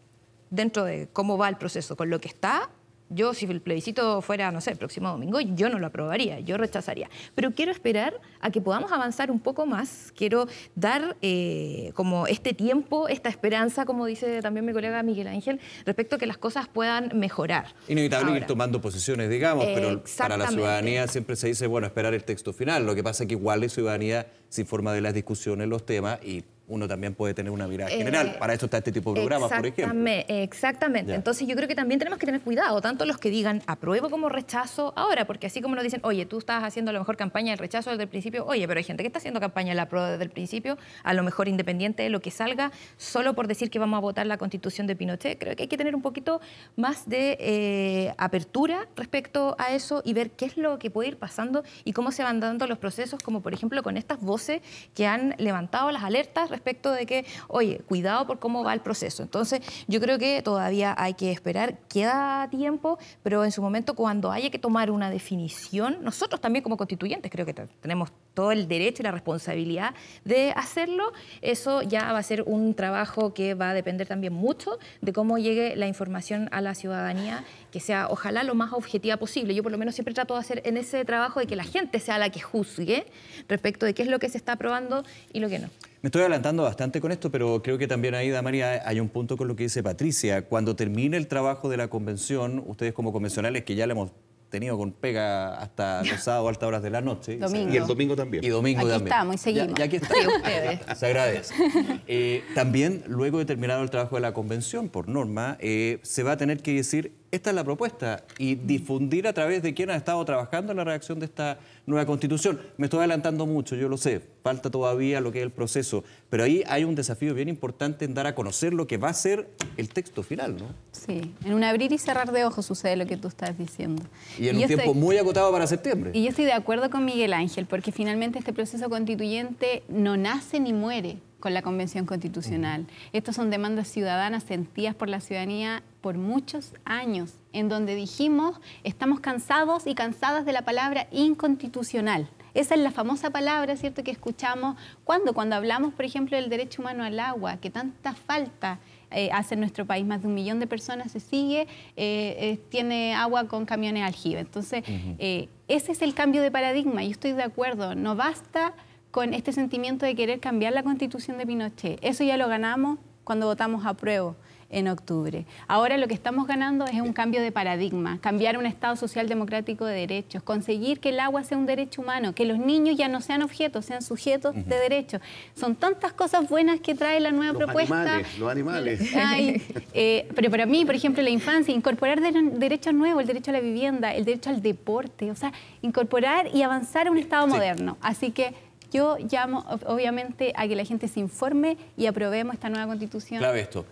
B: dentro de cómo va el proceso, con lo que está, yo si el plebiscito fuera, no sé, el próximo domingo, yo no lo aprobaría, yo rechazaría. Pero quiero esperar a que podamos avanzar un poco más, quiero dar eh, como este tiempo, esta esperanza, como dice también mi colega Miguel Ángel, respecto a que las cosas puedan mejorar.
A: Inevitable ir tomando posiciones, digamos, pero para la ciudadanía siempre se dice, bueno, esperar el texto final. Lo que pasa es que igual la ciudadanía se informa de las discusiones, los temas y uno también puede tener una mirada general. Eh, Para eso está este tipo de programas, por ejemplo.
B: Exactamente. Entonces yo creo que también tenemos que tener cuidado, tanto los que digan apruebo como rechazo ahora, porque así como nos dicen, oye, tú estás haciendo a lo mejor campaña del rechazo desde el principio, oye, pero hay gente que está haciendo campaña la apruebo desde el principio, a lo mejor independiente de lo que salga, solo por decir que vamos a votar la constitución de Pinochet. Creo que hay que tener un poquito más de eh, apertura respecto a eso y ver qué es lo que puede ir pasando y cómo se van dando los procesos, como por ejemplo con estas voces que han levantado las alertas respecto de que, oye, cuidado por cómo va el proceso. Entonces, yo creo que todavía hay que esperar, queda tiempo, pero en su momento cuando haya que tomar una definición, nosotros también como constituyentes creo que tenemos todo el derecho y la responsabilidad de hacerlo. Eso ya va a ser un trabajo que va a depender también mucho de cómo llegue la información a la ciudadanía, que sea ojalá lo más objetiva posible. Yo por lo menos siempre trato de hacer en ese trabajo de que la gente sea la que juzgue respecto de qué es lo que se está aprobando y lo que no.
A: Me estoy adelantando bastante con esto, pero creo que también ahí, Damaria, hay un punto con lo que dice Patricia. Cuando termine el trabajo de la convención, ustedes como convencionales, que ya le hemos tenido con pega hasta los sábados, altas horas de la noche.
C: Y el domingo también.
A: Y domingo
D: aquí
A: también.
D: estamos y seguimos.
A: Y aquí estamos. ustedes. Se agradece. Eh, también, luego de terminado el trabajo de la convención, por norma, eh, se va a tener que decir esta es la propuesta y difundir a través de quien ha estado trabajando en la redacción de esta nueva constitución. Me estoy adelantando mucho, yo lo sé, falta todavía lo que es el proceso, pero ahí hay un desafío bien importante en dar a conocer lo que va a ser el texto final, ¿no?
D: Sí, en un abrir y cerrar de ojos sucede lo que tú estás diciendo.
A: Y en un tiempo muy acotado para septiembre.
D: Y yo estoy de acuerdo con Miguel Ángel, porque finalmente este proceso constituyente no nace ni muere con la Convención Constitucional. Estas son demandas ciudadanas sentidas por la ciudadanía por muchos años, en donde dijimos, estamos cansados y cansadas de la palabra inconstitucional. Esa es la famosa palabra, ¿cierto?, que escuchamos cuando, cuando hablamos, por ejemplo, del derecho humano al agua, que tanta falta eh, hace en nuestro país, más de un millón de personas se sigue, eh, eh, tiene agua con camiones aljibe. Entonces, ese es el cambio de paradigma, y estoy de acuerdo, no basta con este sentimiento de querer cambiar la constitución de Pinochet. Eso ya lo ganamos cuando votamos a prueba en octubre. Ahora lo que estamos ganando es un cambio de paradigma, cambiar un Estado social democrático de derechos, conseguir que el agua sea un derecho humano, que los niños ya no sean objetos, sean sujetos de derechos. Son tantas cosas buenas que trae la nueva propuesta.
C: Animales, los animales.
D: Eh, pero para mí, por ejemplo, la infancia, incorporar derechos nuevos, el derecho a la vivienda, el derecho al deporte, o sea, incorporar y avanzar a un Estado moderno. Así que yo llamo, obviamente, a que la gente se informe y aprobemos esta nueva constitución.
A: Clave esto.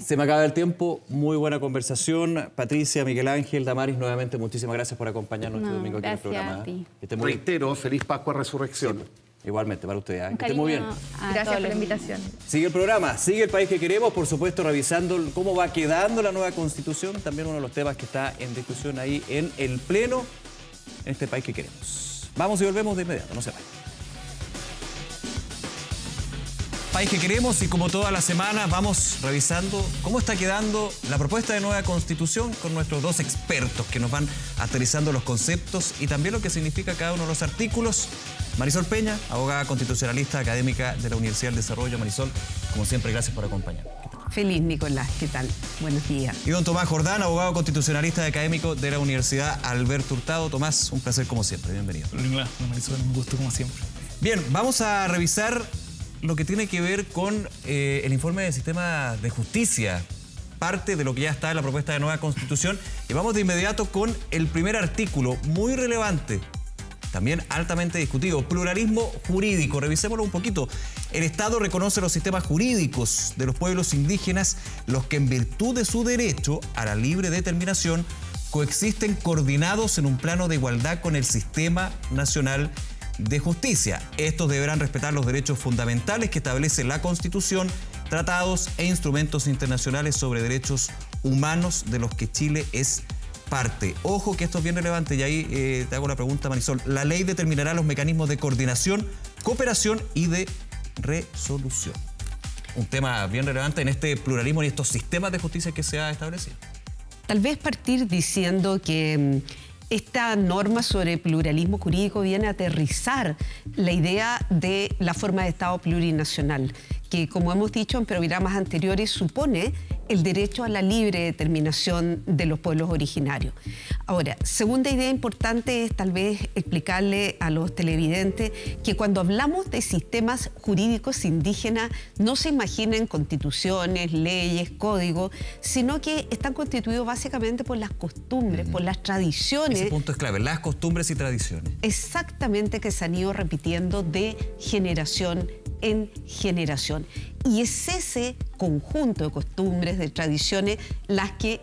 A: Se me acaba el tiempo, muy buena conversación. Patricia, Miguel Ángel, Damaris, nuevamente muchísimas gracias por acompañarnos este domingo aquí en el programa.
C: A Reitero, feliz Pascua Resurrección.
A: Igualmente, para usted. ¿eh? Que esté muy bien.
B: Gracias por la invitación.
A: Sigue el programa, sigue el país que queremos, por supuesto, revisando cómo va quedando la nueva constitución. También uno de los temas que está en discusión ahí en el Pleno, en este país que queremos. Vamos y volvemos de inmediato, no se vayan. País que queremos y como toda la semana vamos revisando cómo está quedando la propuesta de nueva constitución con nuestros dos expertos que nos van aterrizando los conceptos y también lo que significa cada uno de los artículos. Marisol Peña, abogada constitucionalista académica de la Universidad del Desarrollo. Marisol, como siempre, gracias por acompañarnos.
E: Feliz, Nicolás. ¿Qué tal? Buenos días.
A: Y don Tomás Jordán, abogado constitucionalista académico de la Universidad Alberto Hurtado. Tomás, un placer como siempre. Bienvenido.
F: Hola, Marisol, un gusto como siempre.
A: Bien, vamos a revisar lo que tiene que ver con eh, el informe del sistema de justicia, parte de lo que ya está en la propuesta de nueva constitución. Y vamos de inmediato con el primer artículo, muy relevante, también altamente discutido, pluralismo jurídico. Revisémoslo un poquito. El Estado reconoce los sistemas jurídicos de los pueblos indígenas, los que en virtud de su derecho a la libre determinación coexisten coordinados en un plano de igualdad con el sistema nacional de justicia. Estos deberán respetar los derechos fundamentales que establece la Constitución, tratados e instrumentos internacionales sobre derechos humanos de los que Chile es parte. Ojo que esto es bien relevante y ahí eh, te hago la pregunta, Marisol. La ley determinará los mecanismos de coordinación, cooperación y de resolución. Un tema bien relevante en este pluralismo y estos sistemas de justicia que se ha establecido.
E: Tal vez partir diciendo que mm, esta norma sobre pluralismo jurídico viene a aterrizar la idea de la forma de Estado plurinacional, que como hemos dicho en programas anteriores supone el derecho a la libre determinación de los pueblos originarios. Ahora, segunda idea importante es tal vez explicarle a los televidentes que cuando hablamos de sistemas jurídicos indígenas no se imaginen constituciones, leyes, códigos, sino que están constituidos básicamente por las costumbres, por las tradiciones.
A: Ese punto es clave, las costumbres y tradiciones.
E: Exactamente que se han ido repitiendo de generación en generación. Y es ese conjunto de costumbres, de tradiciones, las que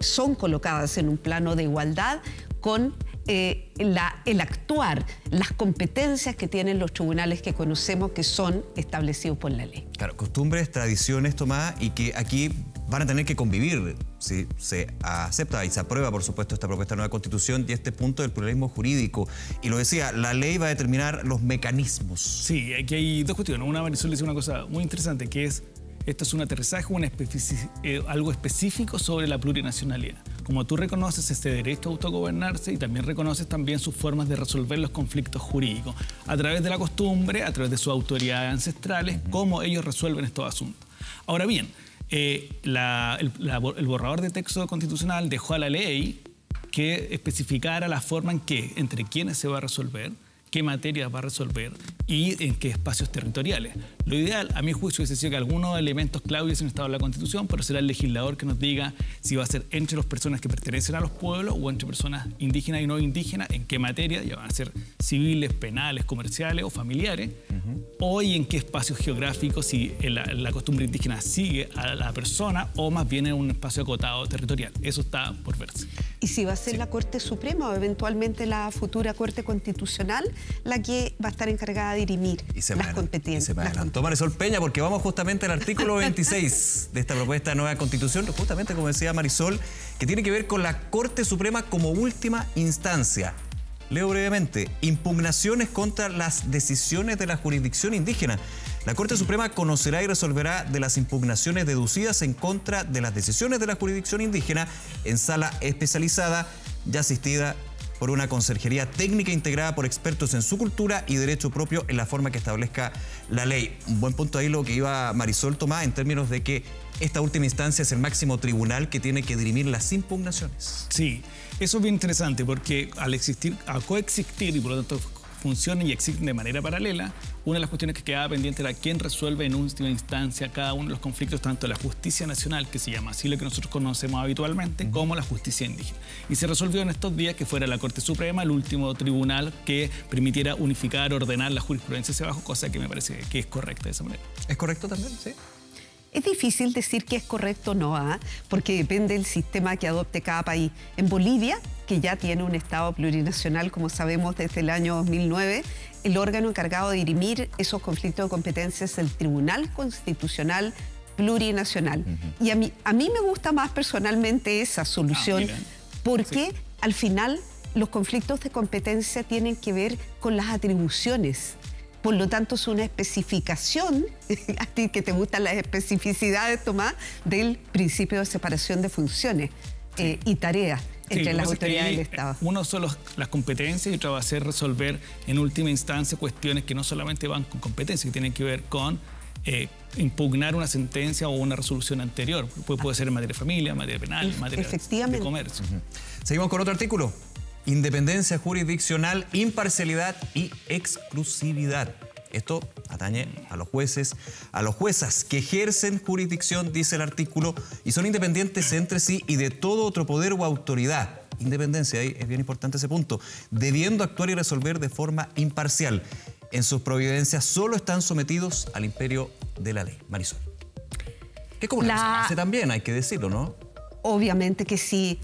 E: son colocadas en un plano de igualdad con eh, el actuar, las competencias que tienen los tribunales que conocemos que son establecidos por la ley.
A: Claro, costumbres, tradiciones, Tomás, y que aquí van a tener que convivir si se acepta y se aprueba, por supuesto, esta propuesta de nueva constitución y este punto del pluralismo jurídico. Y lo decía, la ley va a determinar los mecanismos.
F: Sí, aquí hay dos cuestiones. Una, Marisol dice una cosa muy interesante, que es, esto es un aterrizaje, eh, algo específico sobre la plurinacionalidad. Como tú reconoces este derecho a autogobernarse y también reconoces también sus formas de resolver los conflictos jurídicos, a través de la costumbre, a través de sus autoridades ancestrales, cómo ellos resuelven estos asuntos. Ahora bien, eh, el, borrador de texto constitucional dejó a la ley que especificara la forma en que, entre quiénes se va a resolver, qué materias va a resolver y en qué espacios territoriales. Lo ideal, a mi juicio, es decir que algunos elementos clave hubiesen estado en la Constitución, pero será el legislador que nos diga si va a ser entre las personas que pertenecen a los pueblos o entre personas indígenas y no indígenas, en qué materia, ya van a ser civiles, penales, comerciales o familiares, o y en qué espacios geográficos, si la, costumbre indígena sigue a la persona o más bien en un espacio acotado territorial. Eso está por verse.
E: ¿Y si va a ser la Corte Suprema o eventualmente la futura Corte Constitucional la que va a estar encargada de dirimir las competencias?
A: se adelantó Marisol Peña porque vamos justamente al artículo 26 de esta propuesta de nueva constitución, justamente como decía Marisol, que tiene que ver con la Corte Suprema como última instancia. Leo brevemente, impugnaciones contra las decisiones de la jurisdicción indígena. La Corte Suprema conocerá y resolverá de las impugnaciones deducidas en contra de las decisiones de la jurisdicción indígena en sala especializada y asistida por una conserjería técnica integrada por expertos en su cultura y derecho propio en la forma que establezca la ley. Un buen punto ahí lo que iba Marisol Tomás en términos de que esta última instancia es el máximo tribunal que tiene que dirimir las impugnaciones.
F: Sí, eso es bien interesante porque al existir, a coexistir y por lo tanto funcionen y existen de manera paralela, una de las cuestiones que quedaba pendiente era quién resuelve en última instancia cada uno de los conflictos, tanto la justicia nacional, que se llama así lo que nosotros conocemos habitualmente, como la justicia indígena. Y se resolvió en estos días que fuera la Corte Suprema el último tribunal que permitiera unificar, ordenar la jurisprudencia hacia abajo, cosa que me parece que es correcta de esa manera.
A: ¿Es correcto también? Sí.
E: Es difícil decir que es correcto o no, ¿ah? porque depende del sistema que adopte cada país. En Bolivia, que ya tiene un Estado plurinacional, como sabemos desde el año 2009, el órgano encargado de dirimir esos conflictos de competencias es el Tribunal Constitucional Plurinacional. Y a mí, a mí me gusta más personalmente esa solución, ah, porque al final los conflictos de competencia tienen que ver con las atribuciones. Por lo tanto, es una especificación, a ti que te gustan las especificidades, Tomás, del principio de separación de funciones eh, y tareas entre las autoridades del Estado.
F: Uno son las competencias y otro va a ser resolver en última instancia cuestiones que no solamente van con competencias, que tienen que ver con eh, impugnar una sentencia o una resolución anterior. puede ser en materia de familia, en materia penal, en materia de comercio.
A: Seguimos con otro artículo. Independencia jurisdiccional, imparcialidad y exclusividad. Esto atañe a los jueces, a los juezas que ejercen jurisdicción, dice el artículo, y son independientes entre sí y de todo otro poder o autoridad. Independencia, ahí es bien importante ese punto, debiendo actuar y resolver de forma imparcial. En sus providencias solo están sometidos al imperio de la ley. Marisol. Que como la... hace también, hay que decirlo, ¿no?
E: Obviamente que sí.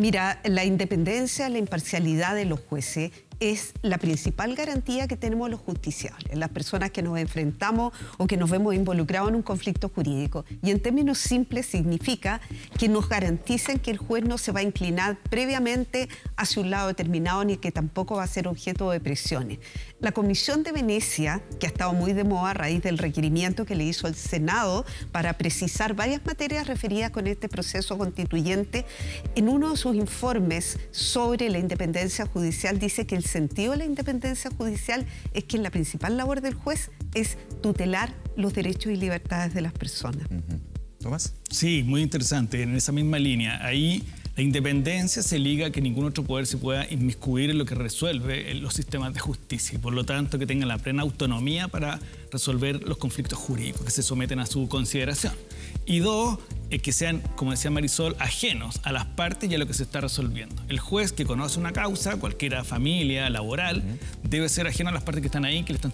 E: Mira, la independencia, la imparcialidad de los jueces es la principal garantía que tenemos los justiciables, las personas que nos enfrentamos o que nos vemos involucrados en un conflicto jurídico. Y en términos simples significa que nos garanticen que el juez no se va a inclinar previamente hacia un lado determinado ni que tampoco va a ser objeto de presiones. La Comisión de Venecia, que ha estado muy de moda a raíz del requerimiento que le hizo el Senado para precisar varias materias referidas con este proceso constituyente, en uno de sus informes sobre la independencia judicial dice que el sentido de la independencia judicial es que la principal labor del juez es tutelar los derechos y libertades de las personas.
A: Tomás.
F: Sí, muy interesante. En esa misma línea, ahí la independencia se liga a que ningún otro poder se pueda inmiscuir en lo que resuelve los sistemas de justicia y por lo tanto que tenga la plena autonomía para resolver los conflictos jurídicos que se someten a su consideración. Y dos, que sean, como decía Marisol, ajenos a las partes y a lo que se está resolviendo. El juez que conoce una causa, cualquiera familia, laboral, debe ser ajeno a las partes que están ahí, que le están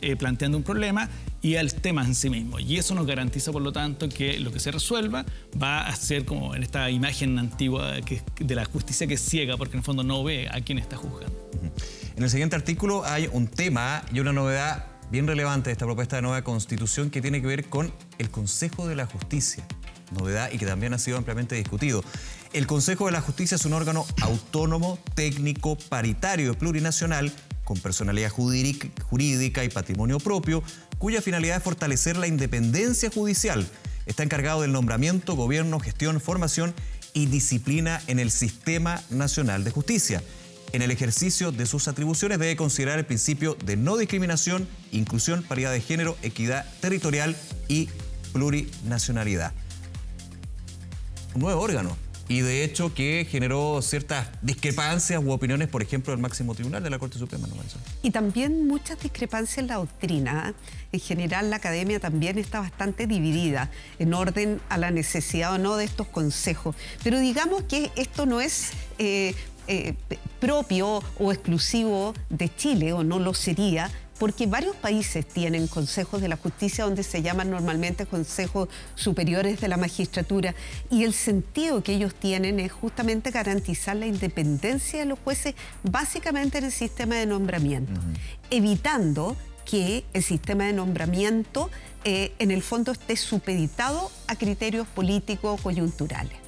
F: eh, planteando un problema y al tema en sí mismo. Y eso nos garantiza, por lo tanto, que lo que se resuelva va a ser como en esta imagen antigua de la justicia que es ciega, porque en el fondo no ve a quién está juzgando.
A: En el siguiente artículo hay un tema y una novedad bien relevante de esta propuesta de nueva constitución que tiene que ver con el Consejo de la Justicia. Novedad y que también ha sido ampliamente discutido. El Consejo de la Justicia es un órgano autónomo, técnico, paritario y plurinacional con personalidad jurídica y patrimonio propio, cuya finalidad es fortalecer la independencia judicial. Está encargado del nombramiento, gobierno, gestión, formación y disciplina en el Sistema Nacional de Justicia en el ejercicio de sus atribuciones debe considerar el principio de no discriminación, inclusión, paridad de género, equidad territorial y plurinacionalidad. Un nuevo órgano. Y de hecho que generó ciertas discrepancias u opiniones, por ejemplo, del máximo tribunal de la Corte Suprema. ¿no,
E: y también muchas discrepancias en la doctrina. En general, la academia también está bastante dividida en orden a la necesidad o no de estos consejos. Pero digamos que esto no es eh, eh, propio o exclusivo de Chile, o no lo sería, porque varios países tienen consejos de la justicia donde se llaman normalmente consejos superiores de la magistratura y el sentido que ellos tienen es justamente garantizar la independencia de los jueces básicamente en el sistema de nombramiento, evitando que el sistema de nombramiento eh, en el fondo esté supeditado a criterios políticos coyunturales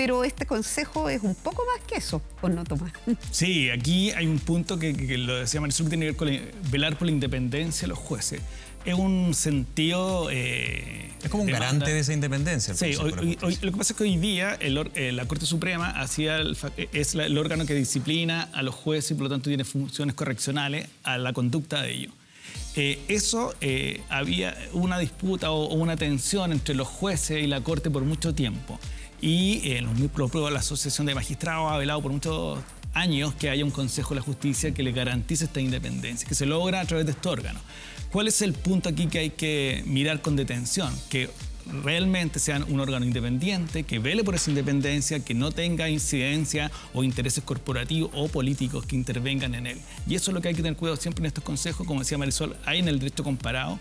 E: pero este consejo es un poco más que eso, ¿o no, Tomás?
F: Sí, aquí hay un punto que, lo decía Marisol, que tiene que ver con velar por la independencia de los jueces. Es un sentido...
A: Eh, es como un garante de esa independencia.
F: Sí, lo que pasa es que hoy día eh, la Corte Suprema hacía es el órgano que disciplina a los jueces y por lo tanto tiene funciones correccionales a la conducta de ellos. Eh, eso había una disputa o, una tensión entre los jueces y la Corte por mucho tiempo y eh, muy propio la Asociación de Magistrados ha velado por muchos años que haya un Consejo de la Justicia que le garantice esta independencia, que se logra a través de este órgano. ¿Cuál es el punto aquí que hay que mirar con detención? Que realmente sean un órgano independiente, que vele por esa independencia, que no tenga incidencia o intereses corporativos o políticos que intervengan en él. Y eso es lo que hay que tener cuidado siempre en estos consejos, como decía Marisol, hay en el derecho comparado,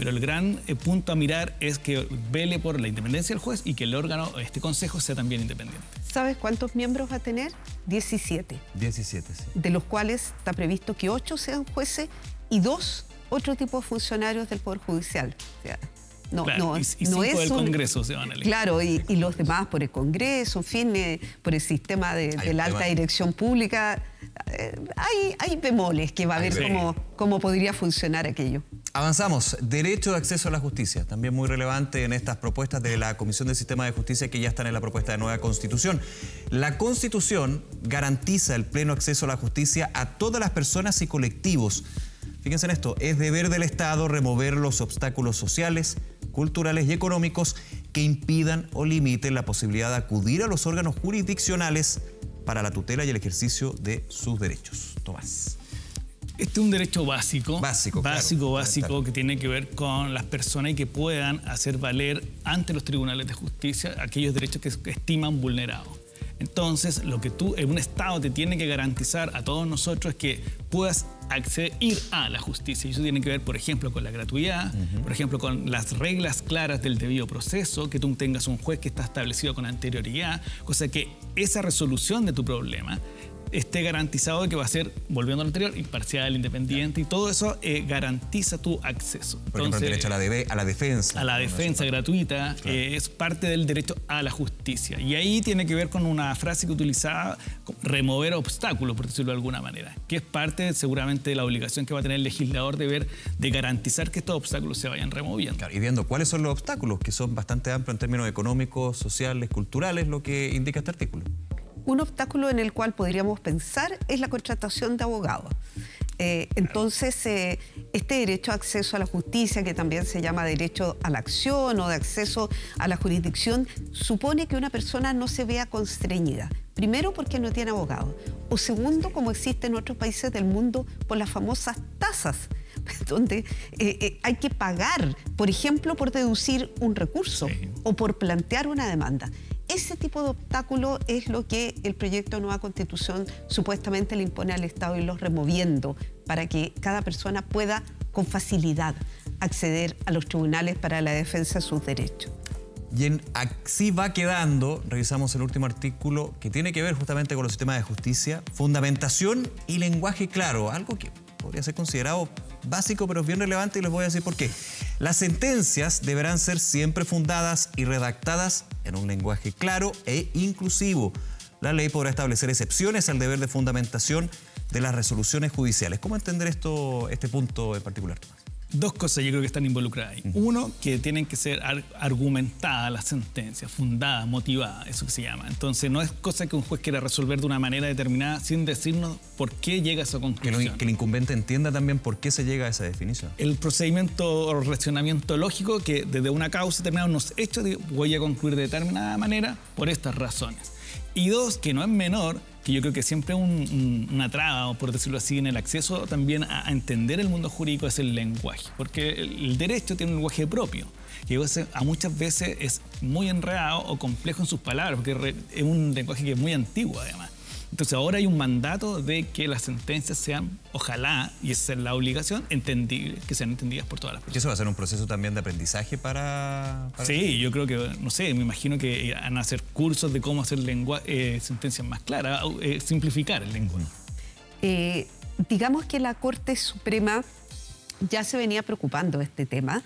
F: pero el gran eh, punto a mirar es que vele por la independencia del juez y que el órgano, este consejo, sea también independiente.
E: ¿Sabes cuántos miembros va a tener? 17.
A: 17, sí.
E: De los cuales está previsto que 8 sean jueces y 2 otro tipo de funcionarios del Poder Judicial. No,
F: Claro,
E: no,
F: y- y
E: no es
F: del
E: un-
F: Congreso se van a elegir.
E: Claro, y, y los demás por el Congreso, en fin, eh, por el sistema de, la alta dirección pública. eh, hay, hay bemoles que va a
A: Hay
E: ver cómo, cómo podría funcionar aquello.
A: Avanzamos. Derecho de acceso a la justicia, también muy relevante en estas propuestas de la Comisión del Sistema de Justicia que ya están en la propuesta de nueva Constitución. La Constitución garantiza el pleno acceso a la justicia a todas las personas y colectivos. Fíjense en esto, es deber del Estado remover los obstáculos sociales, culturales y económicos que impidan o limiten la posibilidad de acudir a los órganos jurisdiccionales para la tutela y el ejercicio de sus derechos. Tomás.
F: Este es un derecho básico.
A: Básico, claro,
F: Básico, básico, que tiene que ver con las personas y que puedan hacer valer ante los tribunales de justicia aquellos derechos que estiman vulnerados. Entonces, lo que tú, en un Estado te tiene que garantizar a todos nosotros es que puedas acceder a la justicia. Y eso tiene que ver, por ejemplo, con la gratuidad, por ejemplo, con las reglas claras del debido proceso, que tú tengas un juez que está establecido con anterioridad, cosa que esa resolución de tu problema esté garantizado de que va a ser, volviendo a lo anterior, imparcial, independiente y todo eso eh, garantiza tu acceso.
A: Por ejemplo, el derecho a la, debe- a la defensa.
F: a la defensa gratuita eh, es parte del derecho a la justicia. Y ahí tiene que ver con una frase que utilizaba, remover obstáculos, por decirlo de alguna manera, que es parte seguramente de la obligación que va a tener el legislador de ver, de garantizar que estos obstáculos se vayan removiendo.
A: Claro, y viendo cuáles son los obstáculos, que son bastante amplios en términos económicos, sociales, culturales, lo que indica este artículo.
E: Un obstáculo en el cual podríamos pensar es la contratación de abogados. Eh, entonces, eh, este derecho a acceso a la justicia, que también se llama derecho a la acción o de acceso a la jurisdicción, supone que una persona no se vea constreñida. Primero, porque no tiene abogado. O segundo, como existe en otros países del mundo, por las famosas tasas donde eh, eh, hay que pagar, por ejemplo, por deducir un recurso
F: Sí.
E: o por plantear una demanda. Ese tipo de obstáculo es lo que el proyecto de nueva constitución supuestamente le impone al Estado y los removiendo para que cada persona pueda con facilidad acceder a los tribunales para la defensa de sus derechos.
A: Y en así va quedando, revisamos el último artículo que tiene que ver justamente con los sistemas de justicia, fundamentación y lenguaje claro, algo que podría ser considerado básico pero es bien relevante y les voy a decir por qué. Las sentencias deberán ser siempre fundadas y redactadas en un lenguaje claro e inclusivo. La ley podrá establecer excepciones al deber de fundamentación de las resoluciones judiciales. ¿Cómo entender esto, este punto en particular, Tomás?
F: Dos cosas yo creo que están involucradas ahí. Uno, que tienen que ser ar- argumentadas las sentencias, fundadas, motivadas, eso que se llama. Entonces no es cosa que un juez quiera resolver de una manera determinada sin decirnos por qué llega a esa
A: Que,
F: conclusión.
A: lo- que el incumbente entienda también por qué se llega a esa definición.
F: el procedimiento o razonamiento lógico que desde una causa determinada, unos hechos, digo, voy a concluir de determinada manera por estas razones. Y dos, que no es menor, que yo creo que siempre un- un- una traba, por decirlo así, en el acceso también a, entender el mundo jurídico es el lenguaje, porque el, el derecho tiene un lenguaje propio, que a muchas veces es muy enredado o complejo en sus palabras, porque es un lenguaje que es muy antiguo además. Entonces ahora hay un mandato de que las sentencias sean, ojalá, y esa es la obligación, entendibles, que sean entendidas por todas las
A: Y
F: personas.
A: eso va a ser un proceso también de aprendizaje para... para-
F: Sí, yo creo que, no sé, me imagino que van a hacer cursos de cómo hacer lengua- eh, sentencias más claras, eh, simplificar el lenguaje.
E: Eh, digamos que la Corte Suprema ya se venía preocupando de este tema.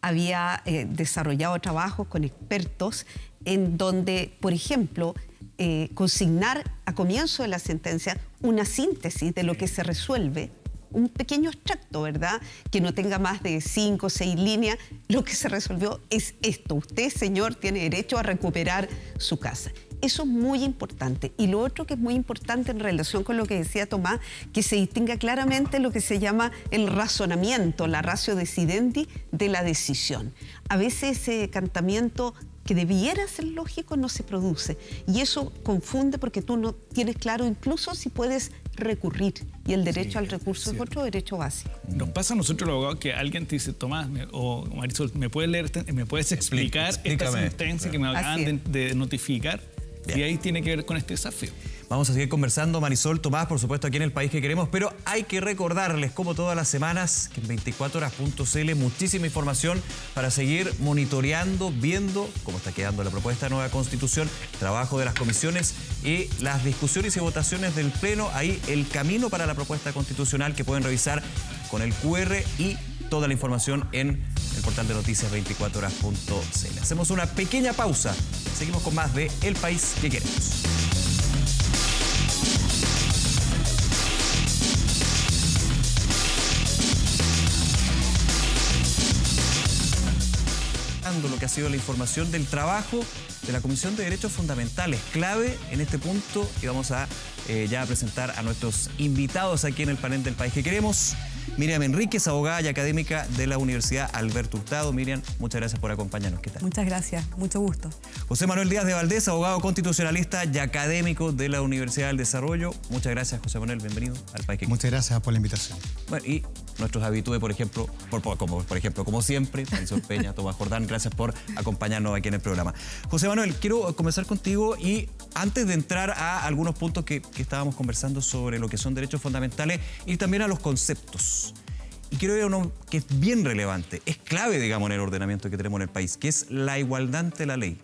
E: Había eh, desarrollado trabajos con expertos en donde, por ejemplo, eh, consignar a comienzo de la sentencia una síntesis de lo que se resuelve, un pequeño extracto, ¿verdad? Que no tenga más de cinco o seis líneas. Lo que se resolvió es esto. Usted, señor, tiene derecho a recuperar su casa. Eso es muy importante. Y lo otro que es muy importante en relación con lo que decía Tomás, que se distinga claramente lo que se llama el razonamiento, la ratio decidendi de la decisión. A veces ese decantamiento que debiera ser lógico no se produce. Y eso confunde porque tú no tienes claro incluso si puedes recurrir. Y el derecho al recurso es otro derecho básico.
F: Nos pasa a nosotros los abogados que alguien te dice, Tomás me- o Marisol, ¿me puedes leer, este- me puedes explicar esta sentencia que me acaban de notificar?
A: Bien.
F: Y ahí tiene que ver con este desafío.
A: Vamos a seguir conversando, Marisol, Tomás, por supuesto, aquí en el país que queremos, pero hay que recordarles, como todas las semanas, que en 24horas.cl muchísima información para seguir monitoreando, viendo cómo está quedando la propuesta de nueva constitución, trabajo de las comisiones y las discusiones y votaciones del Pleno. Ahí el camino para la propuesta constitucional que pueden revisar con el QR y toda la información en el portal de noticias 24horas.cl. Hacemos una pequeña pausa. Seguimos con más de El País que queremos. Lo que ha sido la información del trabajo de la Comisión de Derechos Fundamentales, clave en este punto y vamos a eh, ya presentar a nuestros invitados aquí en el panel del país que queremos. Miriam Enríquez, abogada y académica de la Universidad Alberto Hurtado. Miriam, muchas gracias por acompañarnos. ¿Qué tal?
G: Muchas gracias, mucho gusto.
A: José Manuel Díaz de Valdés, abogado constitucionalista y académico de la Universidad del Desarrollo. Muchas gracias, José Manuel. Bienvenido al país que
H: Muchas gracias por la invitación.
A: Bueno, y nuestros habitués, por ejemplo, por, como, por ejemplo, como siempre, Marisol Peña, Tomás Jordán, gracias por acompañarnos aquí en el programa. José Manuel, quiero comenzar contigo y antes de entrar a algunos puntos que, que estábamos conversando sobre lo que son derechos fundamentales y también a los conceptos. Y quiero ver uno que es bien relevante, es clave, digamos, en el ordenamiento que tenemos en el país, que es la igualdad ante la ley.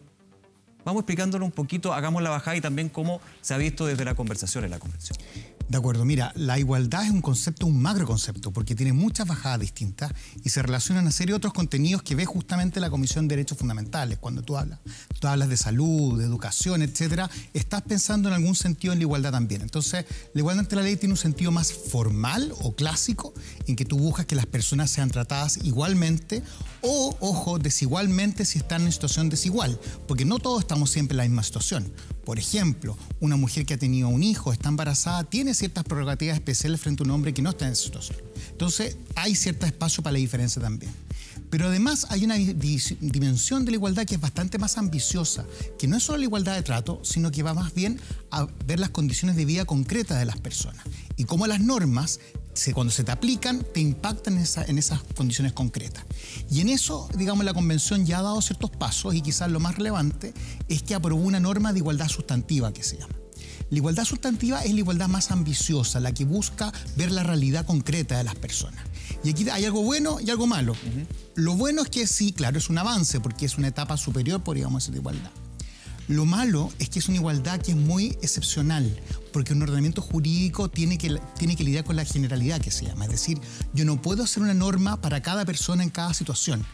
A: Vamos explicándolo un poquito, hagamos la bajada y también cómo se ha visto desde la conversación en la convención.
H: De acuerdo, mira, la igualdad es un concepto, un macro concepto, porque tiene muchas bajadas distintas y se relacionan a serie otros contenidos que ve justamente la Comisión de Derechos Fundamentales. Cuando tú hablas, tú hablas de salud, de educación, etcétera, estás pensando en algún sentido en la igualdad también. Entonces, la igualdad ante la ley tiene un sentido más formal o clásico, en que tú buscas que las personas sean tratadas igualmente o, ojo, desigualmente si están en situación desigual, porque no todos estamos siempre en la misma situación. Por ejemplo, una mujer que ha tenido un hijo, está embarazada, tiene ciertas prerrogativas especiales frente a un hombre que no está en esa situación. Entonces, hay cierto espacio para la diferencia también. Pero además hay una dimensión de la igualdad que es bastante más ambiciosa, que no es solo la igualdad de trato, sino que va más bien a ver las condiciones de vida concretas de las personas y cómo las normas cuando se te aplican, te impactan en, en, esas condiciones concretas. Y en eso, digamos, la Convención ya ha dado ciertos pasos y quizás lo más relevante es que aprobó una norma de igualdad sustantiva que se llama. La igualdad sustantiva es la igualdad más ambiciosa, la que busca ver la realidad concreta de las personas. Y aquí hay algo bueno y algo malo. Lo bueno es que sí, claro, es un avance porque es una etapa superior, podríamos decir, de igualdad. Lo malo es que es una igualdad que es muy excepcional, porque un ordenamiento jurídico tiene que, tiene que lidiar con la generalidad que se llama. Es decir, yo no puedo hacer una norma para cada persona en cada situación.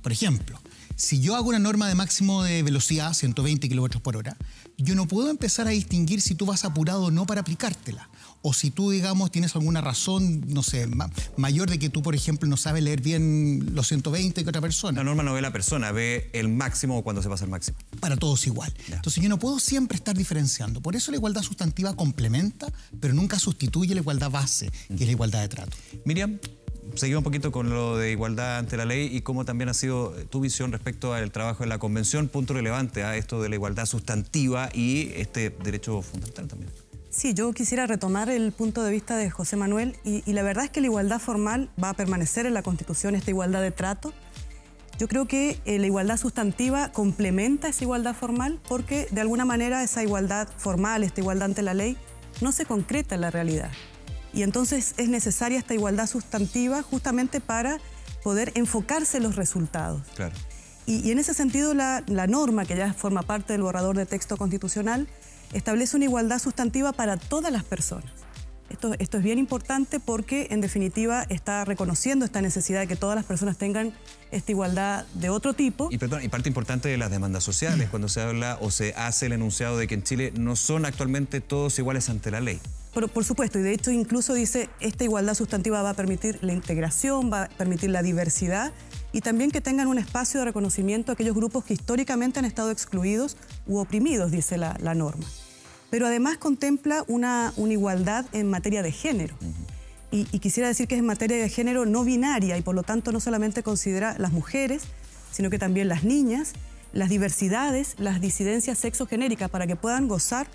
H: Por ejemplo, si yo hago una norma de máximo de velocidad, 120 km por hora, yo no puedo empezar a distinguir si tú vas apurado o no para aplicártela. O si tú, digamos, tienes alguna razón, no sé, mayor de que tú, por ejemplo, no sabes leer bien los 120 que otra persona.
A: La norma no ve la persona, ve el máximo cuando se pasa el máximo.
H: Para todos igual. Entonces yo no puedo siempre estar diferenciando. Por eso la igualdad sustantiva complementa, pero nunca sustituye la igualdad base, que es la igualdad de trato.
A: Miriam, seguimos un poquito con lo de igualdad ante la ley y cómo también ha sido tu visión respecto al trabajo de la convención, punto relevante a esto de la igualdad sustantiva y este derecho fundamental también.
G: Sí, yo quisiera retomar el punto de vista de José Manuel y, la verdad es que la igualdad formal va a permanecer en la Constitución, esta igualdad de trato. Yo creo que eh, la igualdad sustantiva complementa esa igualdad formal porque de alguna manera esa igualdad formal, esta igualdad ante la ley, no se concreta en la realidad. Y entonces es necesaria esta igualdad sustantiva justamente para poder enfocarse en los resultados.
A: Claro.
G: Y, en ese sentido la, norma, que ya forma parte del borrador de texto constitucional, establece una igualdad sustantiva para todas las personas. Esto, esto, es bien importante porque, en definitiva, está reconociendo esta necesidad de que todas las personas tengan esta igualdad de otro tipo.
A: Y, perdón, y parte importante de las demandas sociales, cuando se habla o se hace el enunciado de que en Chile no son actualmente todos iguales ante la ley.
G: Por, por supuesto, y de hecho incluso dice, esta igualdad sustantiva va a permitir la integración, va a permitir la diversidad y también que tengan un espacio de reconocimiento a aquellos grupos que históricamente han estado excluidos u oprimidos, dice la, norma. Pero además contempla una, igualdad en materia de género. y, quisiera decir que es en materia de género no binaria y por lo tanto no solamente considera las mujeres, sino que también las niñas, las diversidades, las disidencias sexogenéricas para que puedan gozar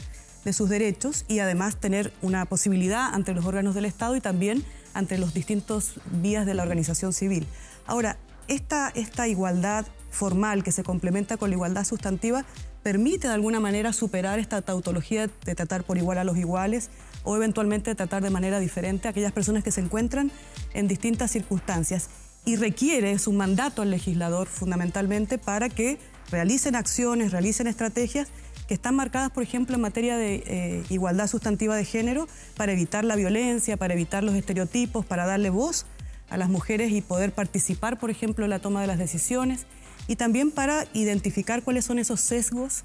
G: de sus derechos y además tener una posibilidad ante los órganos del Estado y también ante los distintos vías de la organización civil. Ahora, esta, esta igualdad formal que se complementa con la igualdad sustantiva permite de alguna manera superar esta tautología de tratar por igual a los iguales o eventualmente tratar de manera diferente a aquellas personas que se encuentran en distintas circunstancias y requiere su mandato al legislador fundamentalmente para que realicen acciones, realicen estrategias que están marcadas, por ejemplo, en materia de eh, igualdad sustantiva de género para evitar la violencia, para evitar los estereotipos, para darle voz a las mujeres y poder participar, por ejemplo, en la toma de las decisiones, y también para identificar cuáles son esos sesgos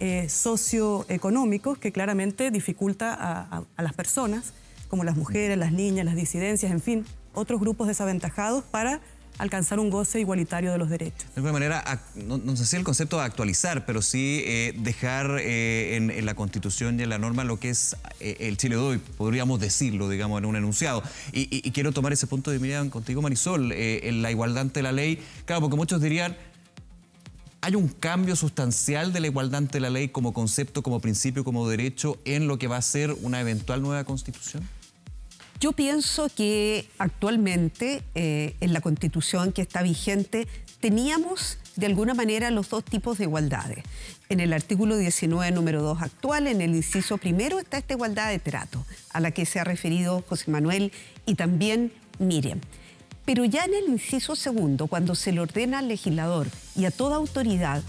G: eh, socioeconómicos que claramente dificulta a, a las personas, como las mujeres, las niñas, las disidencias, en fin, otros grupos desaventajados para alcanzar un goce igualitario de los derechos.
A: De alguna manera, no, sé si el concepto de actualizar, pero sí eh, dejar eh, en, la Constitución y en la norma lo que es eh, el Chile de hoy, podríamos decirlo, digamos, en un enunciado. Y, quiero tomar ese punto de mirada contigo, Marisol, en la igualdad ante la ley. Claro, porque muchos dirían, ¿hay un cambio sustancial de la igualdad ante la ley como concepto, como principio, como derecho en lo que va a ser una eventual nueva Constitución?
E: Yo pienso que actualmente eh, en la constitución que está vigente teníamos de alguna manera los dos tipos de igualdades. En el artículo 19, número 2 actual, en el inciso primero está esta igualdad de trato, a la que se ha referido José Manuel y también Miriam. Pero ya en el inciso segundo, cuando se le ordena al legislador y a toda autoridad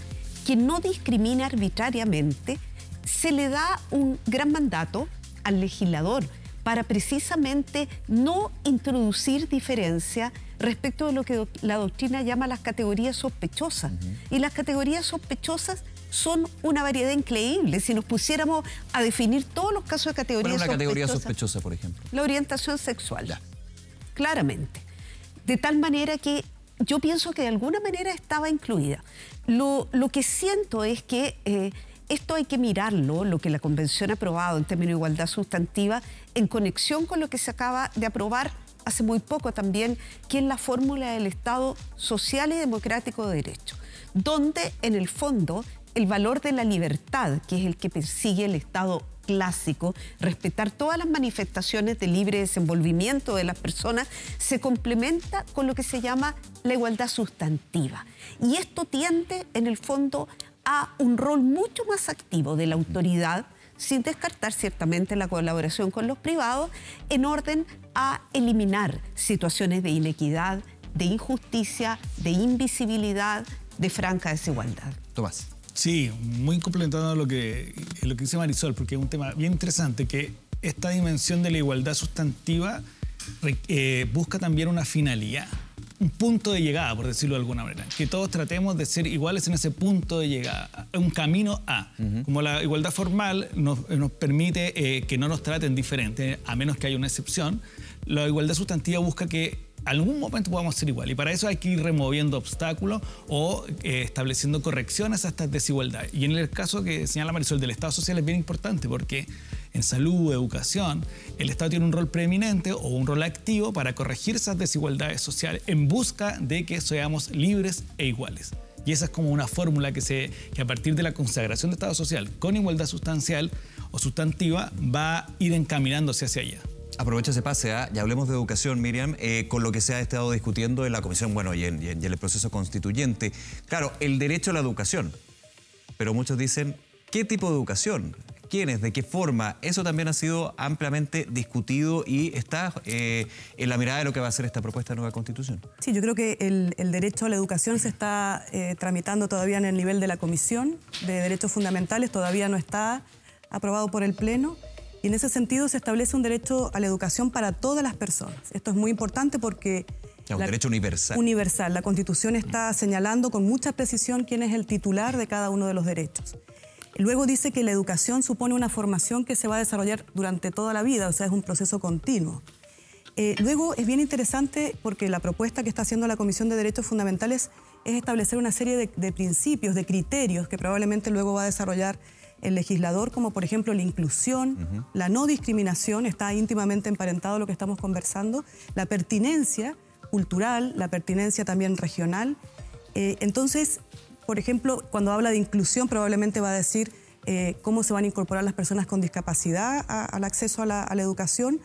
E: que no discrimine arbitrariamente, se le da un gran mandato al legislador para precisamente no introducir diferencia respecto de lo que la doctrina llama las categorías sospechosas. Y las categorías sospechosas son una variedad increíble. Si nos pusiéramos a definir todos los casos de categorías
A: sospechosas... una categoría sospechosa, por ejemplo?
E: La orientación sexual. Claramente. De tal manera que yo pienso que de alguna manera estaba incluida. Lo, que siento es que... Eh, esto hay que mirarlo, lo que la Convención ha aprobado en términos de igualdad sustantiva, en conexión con lo que se acaba de aprobar hace muy poco también, que es la fórmula del Estado social y democrático de derecho, donde en el fondo el valor de la libertad, que es el que persigue el Estado clásico, respetar todas las manifestaciones de libre desenvolvimiento de las personas, se complementa con lo que se llama la igualdad sustantiva. Y esto tiende, en el fondo, a un rol mucho más activo de la autoridad, sin descartar ciertamente la colaboración con los privados, en orden a eliminar situaciones de inequidad, de injusticia, de invisibilidad, de franca desigualdad.
A: Tomás.
F: Sí, muy complementando lo que, lo que dice Marisol, porque es un tema bien interesante, que esta dimensión de la igualdad sustantiva eh, busca también una finalidad un punto de llegada, por decirlo de alguna manera. Que todos tratemos de ser iguales en ese punto de llegada, un camino a. Como la igualdad formal nos, permite eh, que no nos traten diferente, a menos que haya una excepción, la igualdad sustantiva busca que algún momento podamos ser igual. Y para eso hay que ir removiendo obstáculos o eh, estableciendo correcciones a estas desigualdades. Y en el caso que señala Marisol del Estado social es bien importante porque en salud, educación, el Estado tiene un rol preeminente o un rol activo para corregir esas desigualdades sociales en busca de que seamos libres e iguales. Y esa es como una fórmula que, se, que a partir de la consagración de Estado social con igualdad sustancial o sustantiva va a ir encaminándose hacia allá.
A: Aprovecho ese pase, ¿ah? ya hablemos de educación, Miriam, eh, con lo que se ha estado discutiendo en la comisión, bueno, y en, el proceso constituyente. Claro, el derecho a la educación, pero muchos dicen, ¿qué tipo de educación? ¿Quiénes? ¿De qué forma? Eso también ha sido ampliamente discutido y está eh, en la mirada de lo que va a ser esta propuesta de nueva constitución.
G: Sí, yo creo que el, derecho a la educación se está eh, tramitando todavía en el nivel de la Comisión de Derechos Fundamentales, todavía no está aprobado por el Pleno. Y en ese sentido se establece un derecho a la educación para todas las personas. Esto es muy importante porque...
A: Un derecho universal.
G: Universal. La Constitución está señalando con mucha precisión quién es el titular de cada uno de los derechos. Luego dice que la educación supone una formación que se va a desarrollar durante toda la vida, o sea, es un proceso continuo. Eh, luego es bien interesante porque la propuesta que está haciendo la Comisión de Derechos Fundamentales es establecer una serie de, de principios, de criterios que probablemente luego va a desarrollar el legislador, como por ejemplo la inclusión, la no discriminación, está íntimamente emparentado lo que estamos conversando, la pertinencia cultural, la pertinencia también regional. Eh, entonces, por ejemplo, cuando habla de inclusión, probablemente va a decir eh, cómo se van a incorporar las personas con discapacidad al acceso a la, educación.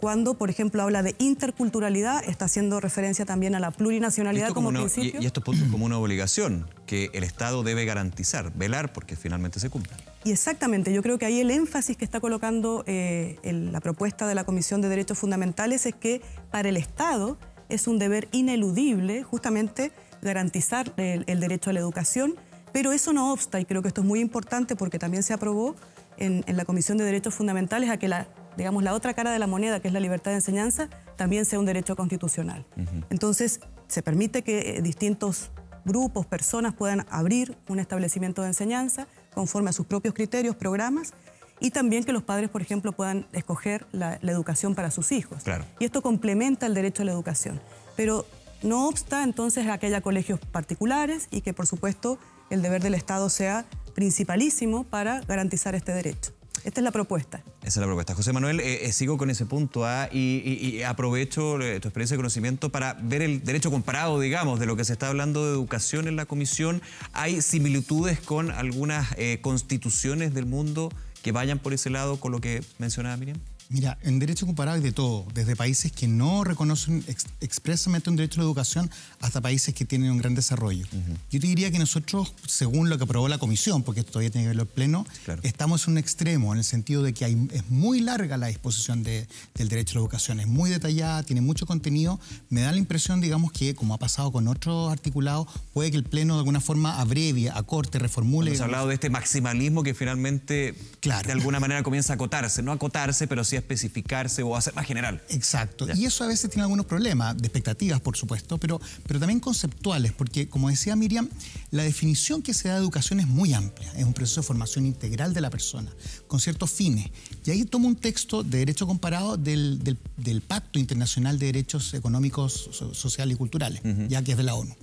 G: Cuando, por ejemplo, habla de interculturalidad, está haciendo referencia también a la plurinacionalidad como, principio.
A: Y, y esto es como una obligación que el Estado debe garantizar, velar porque finalmente se cumpla.
G: Y exactamente, yo creo que ahí el énfasis que está colocando eh, la propuesta de la Comisión de Derechos Fundamentales es que para el Estado es un deber ineludible justamente garantizar el, derecho a la educación, pero eso no obsta, y creo que esto es muy importante porque también se aprobó en, en la Comisión de Derechos Fundamentales a que la, digamos, la otra cara de la moneda, que es la libertad de enseñanza, también sea un derecho constitucional. Entonces, se permite que eh, distintos grupos, personas puedan abrir un establecimiento de enseñanza conforme a sus propios criterios, programas, y también que los padres, por ejemplo, puedan escoger la, educación para sus hijos. Y esto complementa el derecho a la educación. Pero no obsta entonces a que haya colegios particulares y que, por supuesto, el deber del Estado sea principalísimo para garantizar este derecho. Esta es la propuesta.
A: Esa es la propuesta. José Manuel, eh, eh, sigo con ese punto ¿ah? y, aprovecho eh, tu experiencia y conocimiento para ver el derecho comparado, digamos, de lo que se está hablando de educación en la comisión. ¿Hay similitudes con algunas constituciones del mundo que vayan por ese lado con lo que mencionaba Miriam?
H: Mira, en derecho comparado hay de todo, desde países que no reconocen expresamente un derecho a la educación hasta países que tienen un gran desarrollo. Yo te diría que nosotros, según lo que aprobó la comisión, porque esto todavía tiene que verlo el pleno, estamos en un extremo, en el sentido de que hay, es muy larga la disposición del derecho a la educación, es muy detallada, tiene mucho contenido. Me da la impresión, digamos, que como ha pasado con otros articulados, puede que el pleno de alguna forma abrevie, acorte, reformule.
A: Hemos hablado de este maximalismo que finalmente, de alguna manera, comienza a acotarse, no acotarse, pero sí especificarse o hacer más general.
H: Exacto. Y eso a veces tiene algunos problemas, de expectativas, por supuesto, pero, pero también conceptuales, porque como decía Miriam, la definición que se da de educación es muy amplia. Es un proceso de formación integral de la persona, con ciertos fines. Y ahí tomo un texto de derecho comparado del, del, Pacto Internacional de Derechos Económicos, Sociales y Culturales, ya que es de la ONU.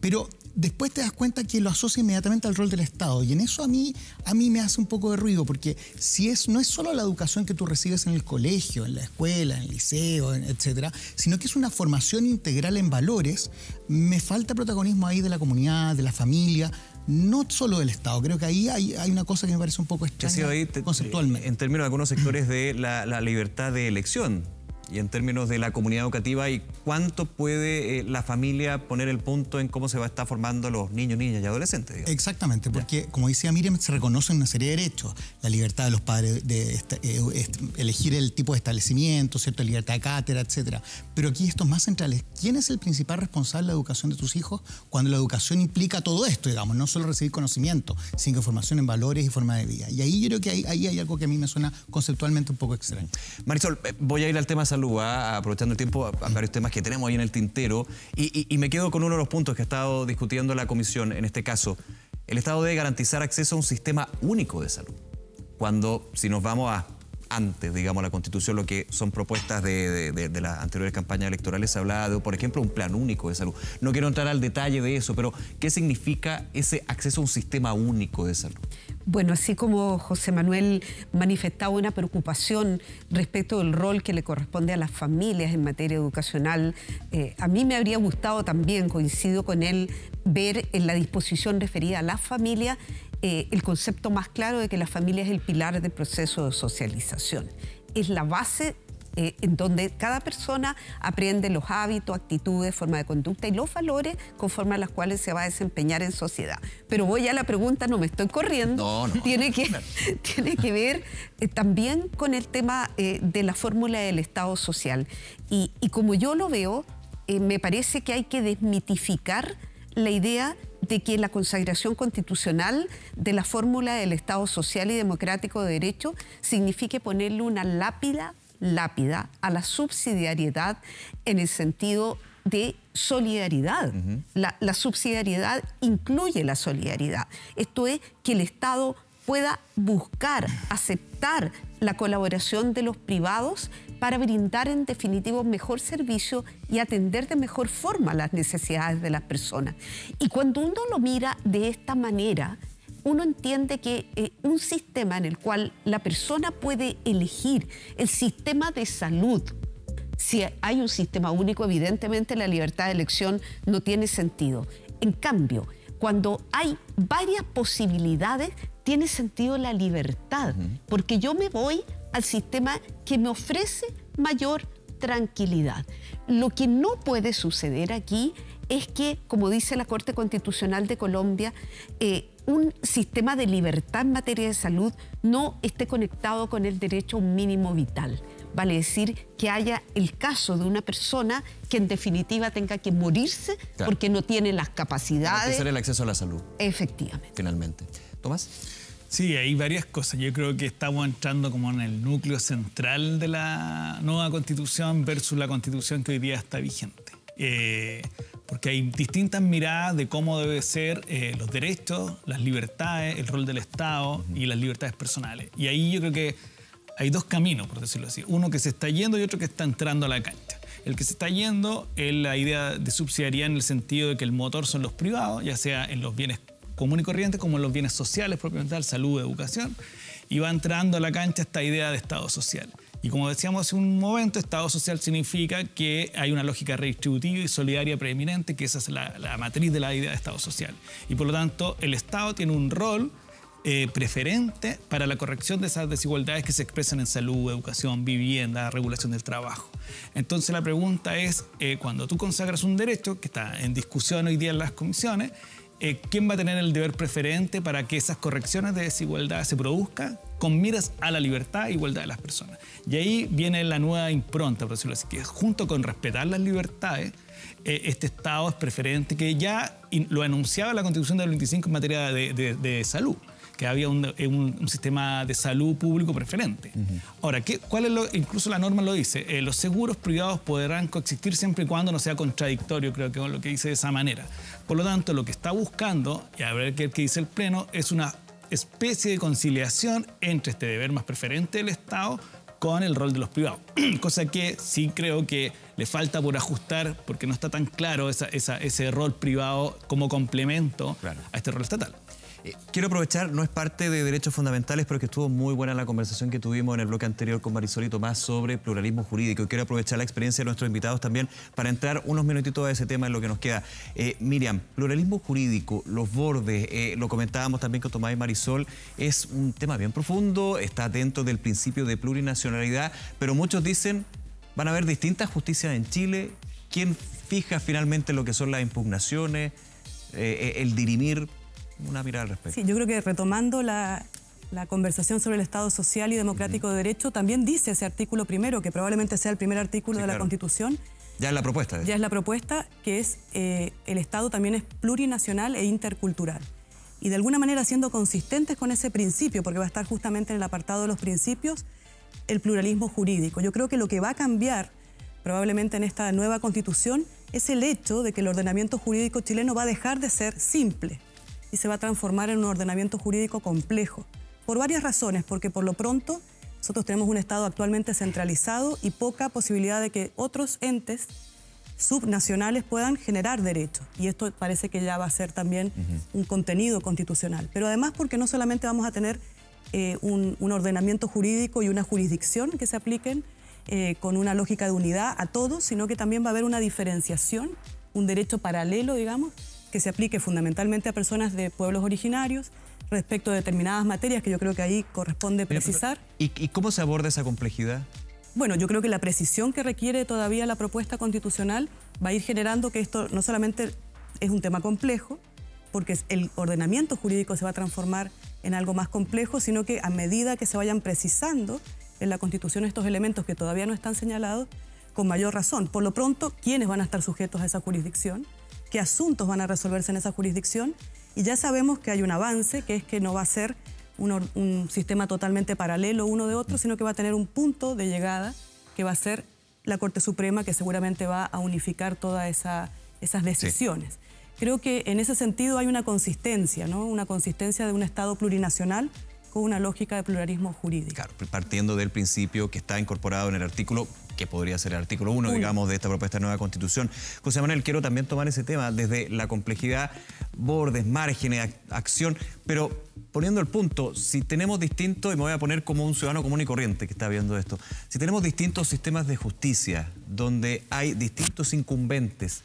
H: Pero después te das cuenta que lo asocia inmediatamente al rol del Estado. Y en eso a mí, a mí me hace un poco de ruido, porque si es, no es solo la educación que tú recibes en el colegio, en la escuela, en el liceo, etcétera, sino que es una formación integral en valores, me falta protagonismo ahí de la comunidad, de la familia, no solo del Estado. Creo que ahí hay, una cosa que me parece un poco extraña conceptualmente.
A: En términos de algunos sectores de la libertad de elección y en términos de la comunidad educativa y cuánto puede eh, la familia poner el punto en cómo se va a estar formando los niños, niñas y adolescentes.
H: Exactamente, porque como decía Miriam, se reconocen una serie de derechos, la libertad de los padres de eh, elegir el tipo de establecimiento, ¿cierto? la libertad de cátedra, etcétera. Pero aquí estos más centrales, ¿quién es el principal responsable de la educación de tus hijos cuando la educación implica todo esto, digamos, no solo recibir conocimiento, sino formación en valores y forma de vida? Y ahí yo creo que ahí, hay algo que a mí me suena conceptualmente un poco extraño.
A: Marisol, eh, voy a ir al tema salud aprovechando el tiempo, a varios temas que tenemos ahí en el tintero. Y, me quedo con uno de los puntos que ha estado discutiendo la comisión, en este caso. El Estado debe garantizar acceso a un sistema único de salud. Cuando, si nos vamos a antes, digamos, la Constitución, lo que son propuestas de, las anteriores campañas electorales, se hablaba de, por ejemplo, un plan único de salud. No quiero entrar al detalle de eso, pero ¿qué significa ese acceso a un sistema único de salud?
E: Bueno, así como José Manuel manifestaba una preocupación respecto del rol que le corresponde a las familias en materia educacional, eh, a mí me habría gustado también, coincido con él, ver en la disposición referida a las familias eh, el concepto más claro de que la familia es el pilar del proceso de socialización. Es la base eh, en donde cada persona aprende los hábitos, actitudes, forma de conducta y los valores conforme a las cuales se va a desempeñar en sociedad. Pero voy a la pregunta, no me estoy corriendo. Tiene que, tiene que ver eh, también con el tema de la fórmula del Estado social. Y, y como yo lo veo, me parece que hay que desmitificar la idea de que la consagración constitucional de la fórmula del Estado social y democrático de derecho signifique ponerle una lápida, lápida a la subsidiariedad en el sentido de solidaridad. la, la subsidiariedad incluye la solidaridad. Esto es que el Estado pueda buscar, aceptar la colaboración de los privados para brindar en definitivo mejor servicio y atender de mejor forma las necesidades de las personas. Y cuando uno lo mira de esta manera, uno entiende que eh, un sistema en el cual la persona puede elegir el sistema de salud, si hay un sistema único, evidentemente la libertad de elección no tiene sentido. En cambio, cuando hay varias posibilidades, tiene sentido la libertad, porque yo me voy al sistema que me ofrece mayor tranquilidad. Lo que no puede suceder aquí es que, como dice la Corte Constitucional de Colombia, eh, un sistema de libertad en materia de salud no esté conectado con el derecho a un mínimo vital. Vale decir que haya el caso de una persona que en definitiva tenga que morirse porque no tiene las capacidades.
A: Para el acceso a la salud.
E: Efectivamente.
A: Finalmente. Tomás.
F: Sí, hay varias cosas. Yo creo que estamos entrando como en el núcleo central de la nueva constitución versus la constitución que hoy día está vigente. Eh, porque hay distintas miradas de cómo deben ser eh, los derechos, las libertades, el rol del Estado y las libertades personales. Y ahí yo creo que hay dos caminos, por decirlo así. Uno que se está yendo y otro que está entrando a la cancha. El que se está yendo es la idea de subsidiariedad en el sentido de que el motor son los privados, ya sea en los bienes común y corriente como los bienes sociales propiamente tal, salud, educación, y va entrando a la cancha esta idea de Estado social. Y como decíamos hace un momento, Estado social significa que hay una lógica redistributiva y solidaria preeminente, que esa es la, la matriz de la idea de Estado social. Y por lo tanto, el Estado tiene un rol eh, preferente para la corrección de esas desigualdades que se expresan en salud, educación, vivienda, regulación del trabajo. Entonces la pregunta es, eh, cuando tú consagras un derecho que está en discusión hoy día en las comisiones, eh, ¿quién va a tener el deber preferente para que esas correcciones de desigualdad se produzcan con miras a la libertad e igualdad de las personas? Y ahí viene la nueva impronta, por decirlo así, que junto con respetar las libertades, eh, este Estado es preferente, que ya lo anunciaba la Constitución del 25 en materia de, salud que había un, un, sistema de salud público preferente. Ahora, ¿qué, ¿cuál es lo, incluso la norma lo dice, eh, los seguros privados podrán coexistir siempre y cuando no sea contradictorio, creo que es lo que dice de esa manera. Por lo tanto, lo que está buscando, y a ver qué, dice el Pleno, es una especie de conciliación entre este deber más preferente del Estado con el rol de los privados. Cosa que sí creo que le falta por ajustar porque no está tan claro ese rol privado como complemento a este rol estatal.
A: Eh, quiero aprovechar, no es parte de derechos fundamentales, pero que estuvo muy buena la conversación que tuvimos en el bloque anterior con Marisol y Tomás sobre pluralismo jurídico. Quiero aprovechar la experiencia de nuestros invitados también para entrar unos minutitos a ese tema en lo que nos queda. Eh, Miriam, pluralismo jurídico, los bordes, eh, lo comentábamos también con Tomás y Marisol, es un tema bien profundo, está dentro del principio de plurinacionalidad, pero muchos dicen, van a haber distintas justicias en Chile, ¿quién fija finalmente lo que son las impugnaciones, el dirimir una mirada al respecto.
G: Sí, yo creo que retomando la, conversación sobre el Estado social y democrático de derecho, también dice ese artículo primero, que probablemente sea el primer artículo de la Constitución.
A: Ya es la propuesta.
G: Ya es la propuesta, que es eh, el Estado también es plurinacional e intercultural. Y de alguna manera siendo consistentes con ese principio, porque va a estar justamente en el apartado de los principios, el pluralismo jurídico. Yo creo que lo que va a cambiar probablemente en esta nueva constitución es el hecho de que el ordenamiento jurídico chileno va a dejar de ser simple y se va a transformar en un ordenamiento jurídico complejo. Por varias razones, porque por lo pronto nosotros tenemos un Estado actualmente centralizado y poca posibilidad de que otros entes subnacionales puedan generar derechos. Y esto parece que ya va a ser también un contenido constitucional. Pero además porque no solamente vamos a tener eh, un, ordenamiento jurídico y una jurisdicción que se apliquen eh, con una lógica de unidad a todos, sino que también va a haber una diferenciación, un derecho paralelo, digamos, que se aplique fundamentalmente a personas de pueblos originarios respecto a determinadas materias que yo creo que ahí corresponde precisar.
A: ¿Y, cómo se aborda esa complejidad?
G: Bueno, yo creo que la precisión que requiere todavía la propuesta constitucional va a ir generando que esto no solamente es un tema complejo, porque el ordenamiento jurídico se va a transformar en algo más complejo, sino que a medida que se vayan precisando en la Constitución estos elementos que todavía no están señalados, con mayor razón. Por lo pronto, ¿quiénes van a estar sujetos a esa jurisdicción? Qué asuntos van a resolverse en esa jurisdicción y ya sabemos que hay un avance, que es que no va a ser un, sistema totalmente paralelo uno de otro, sino que va a tener un punto de llegada que va a ser la Corte Suprema, que seguramente va a unificar todas esas decisiones. Creo que en ese sentido hay una consistencia, ¿no? una consistencia de un Estado plurinacional con una lógica de pluralismo jurídico.
A: Claro, partiendo del principio que está incorporado en el artículo que podría ser el artículo 1, digamos, de esta propuesta de nueva constitución. José Manuel, quiero también tomar ese tema desde la complejidad, bordes, márgenes, acción, pero poniendo el punto, si tenemos distintos, y me voy a poner como un ciudadano común y corriente que está viendo esto, si tenemos distintos sistemas de justicia donde hay distintos incumbentes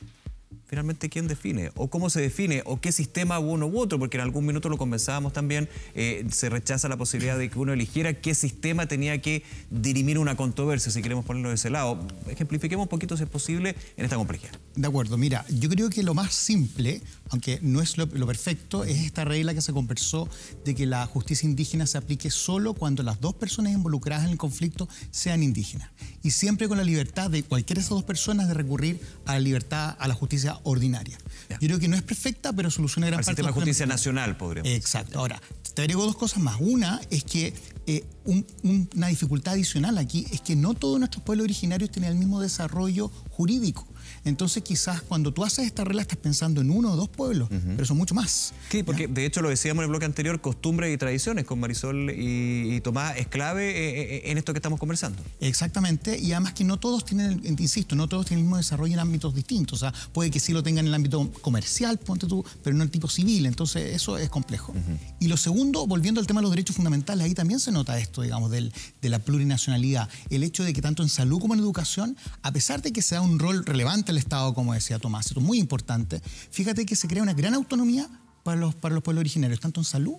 A: finalmente quién define o cómo se define o qué sistema uno u otro, porque en algún minuto lo conversábamos también, eh, se rechaza la posibilidad de que uno eligiera qué sistema tenía que dirimir una controversia, si queremos ponerlo de ese lado. Ejemplifiquemos un poquito, si es posible, en esta complejidad.
H: De acuerdo, mira, yo creo que lo más simple, aunque no es lo, perfecto, es esta regla que se conversó de que la justicia indígena se aplique solo cuando las dos personas involucradas en el conflicto sean indígenas. Y siempre con la libertad de cualquiera de esas dos personas de recurrir a la libertad, a la justicia ordinaria. Yo creo que no es perfecta, pero soluciona gran
A: Al
H: parte
A: sistema de
H: los
A: justicia nacional, podríamos
H: Exacto. Ahora, te agrego dos cosas más. Una es que eh, un- un- una dificultad adicional aquí es que no todos nuestros pueblos originarios tienen el mismo desarrollo jurídico. Entonces, quizás cuando tú haces esta regla estás pensando en uno o dos pueblos, pero son mucho más.
A: Sí, porque de hecho lo decíamos en el bloque anterior, costumbres y tradiciones con Marisol y, y Tomás es clave eh, eh, en esto que estamos conversando.
H: Exactamente, y además que no todos tienen, insisto, no todos tienen el mismo desarrollo en ámbitos distintos. O sea, puede que sí lo tengan en el ámbito comercial, ponte tú, pero no en el tipo civil. Entonces, eso es complejo. Y lo segundo, volviendo al tema de los derechos fundamentales, ahí también se nota esto, digamos, del- de la plurinacionalidad. El hecho de que tanto en salud como en educación, a pesar de que se da un rol relevante al Estado, como decía Tomás, esto es muy importante, fíjate que se crea una gran autonomía para los, para los pueblos originarios, tanto en salud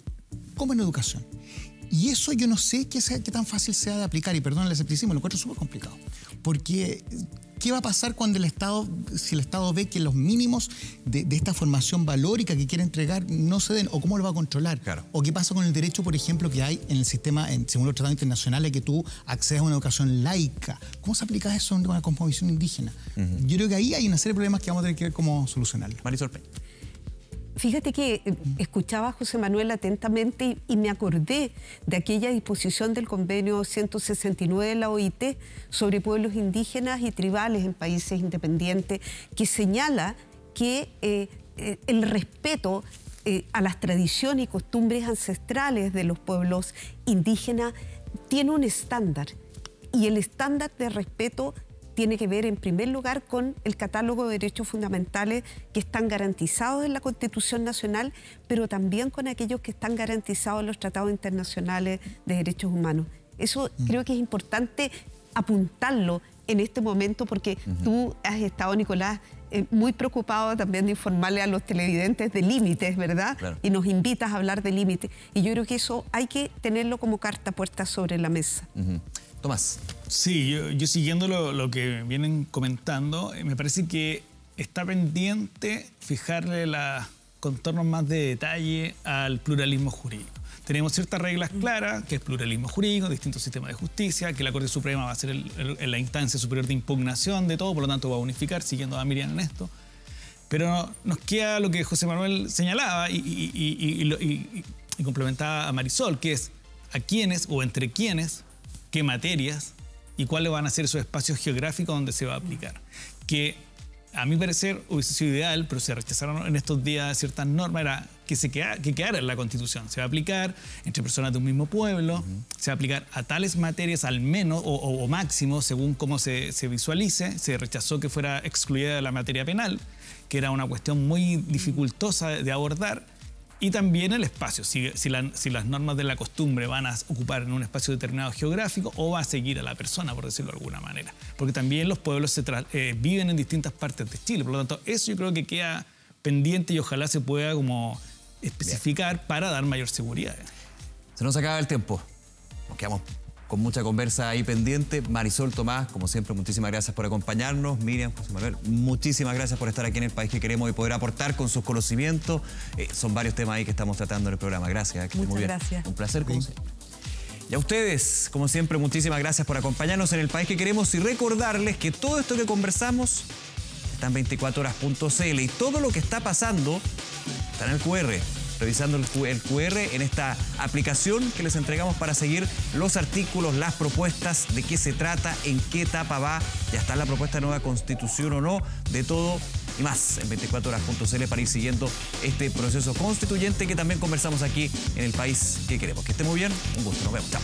H: como en educación. Y eso yo no sé qué tan fácil sea de aplicar, y perdón el escepticismo, lo encuentro súper complicado. Porque, ¿qué va a pasar cuando el Estado, si el Estado ve que los mínimos de, de esta formación valórica que quiere entregar no se den, o cómo lo va a controlar?
A: Claro.
H: O qué pasa con el derecho, por ejemplo, que hay en el sistema, en, según los tratados internacionales, que tú accedes a una educación laica. ¿Cómo se aplica eso en una cosmovisión indígena? Yo creo que ahí hay una serie de problemas que vamos a tener que ver cómo solucionarlos.
A: Marisol Peña.
E: Fíjate que eh, escuchaba a José Manuel atentamente y, me acordé de aquella disposición del convenio 169 de la OIT sobre pueblos indígenas y tribales en países independientes, que señala que eh, eh, el respeto a las tradiciones y costumbres ancestrales de los pueblos indígenas tiene un estándar y el estándar de respeto tiene que ver en primer lugar con el catálogo de derechos fundamentales que están garantizados en la Constitución Nacional, pero también con aquellos que están garantizados en los tratados internacionales de derechos humanos. Eso creo que es importante apuntarlo en este momento porque tú has estado, Nicolás, eh, muy preocupado también de informarle a los televidentes de límites, ¿verdad?
A: Claro.
E: Y nos invitas a hablar de límites. Y yo creo que eso hay que tenerlo como carta puesta sobre la mesa.
A: Tomás.
F: Sí, yo, yo siguiendo lo, lo que vienen comentando, eh, me parece que está pendiente fijarle los contornos más de detalle al pluralismo jurídico. Tenemos ciertas reglas claras, que es pluralismo jurídico, distintos sistemas de justicia, que la Corte Suprema va a ser el- el- la instancia superior de impugnación de todo, por lo tanto va a unificar, siguiendo a Miriam en esto. Pero nos queda lo que José Manuel señalaba y, y- y- y- y lo- y- y complementaba a Marisol, que es a quiénes o entre quiénes, qué materias y cuáles van a ser esos espacios geográficos donde se va a aplicar. Que a mi parecer hubiese sido ideal, pero se rechazaron en estos días ciertas normas, era que, se queda- que quedara en la Constitución. Se va a aplicar entre personas de un mismo pueblo, se va a aplicar a tales materias al menos o, o- o máximo según cómo se, se visualice. Se rechazó que fuera excluida de la materia penal, que era una cuestión muy dificultosa de, de abordar. Y también el espacio, si, si la- si las normas de la costumbre van a ocupar en un espacio determinado geográfico o va a seguir a la persona, por decirlo de alguna manera. Porque también los pueblos se eh, viven en distintas partes de Chile, por lo tanto, eso yo creo que queda pendiente y ojalá se pueda como especificar para dar mayor seguridad.
A: Se nos acaba el tiempo. Nos quedamos con mucha conversa ahí pendiente. Marisol Tomás, como siempre, muchísimas gracias por acompañarnos. Miriam, José Manuel, muchísimas gracias por estar aquí en el país que queremos y poder aportar con sus conocimientos. Eh, son varios temas ahí que estamos tratando en el programa. Gracias. que esté
G: Muchas
A: muy bien.
G: gracias.
A: Un placer, como siempre. Y a ustedes, como siempre, muchísimas gracias por acompañarnos en el país que queremos y recordarles que todo esto que conversamos está en 24horas.cl y todo lo que está pasando está en el QR. Revisando el QR en esta aplicación que les entregamos para seguir los artículos, las propuestas, de qué se trata, en qué etapa va, ya está la propuesta de nueva constitución o no, de todo y más en 24horas.cl para ir siguiendo este proceso constituyente que también conversamos aquí en el país que queremos. Que esté muy bien, un gusto, nos vemos, chao.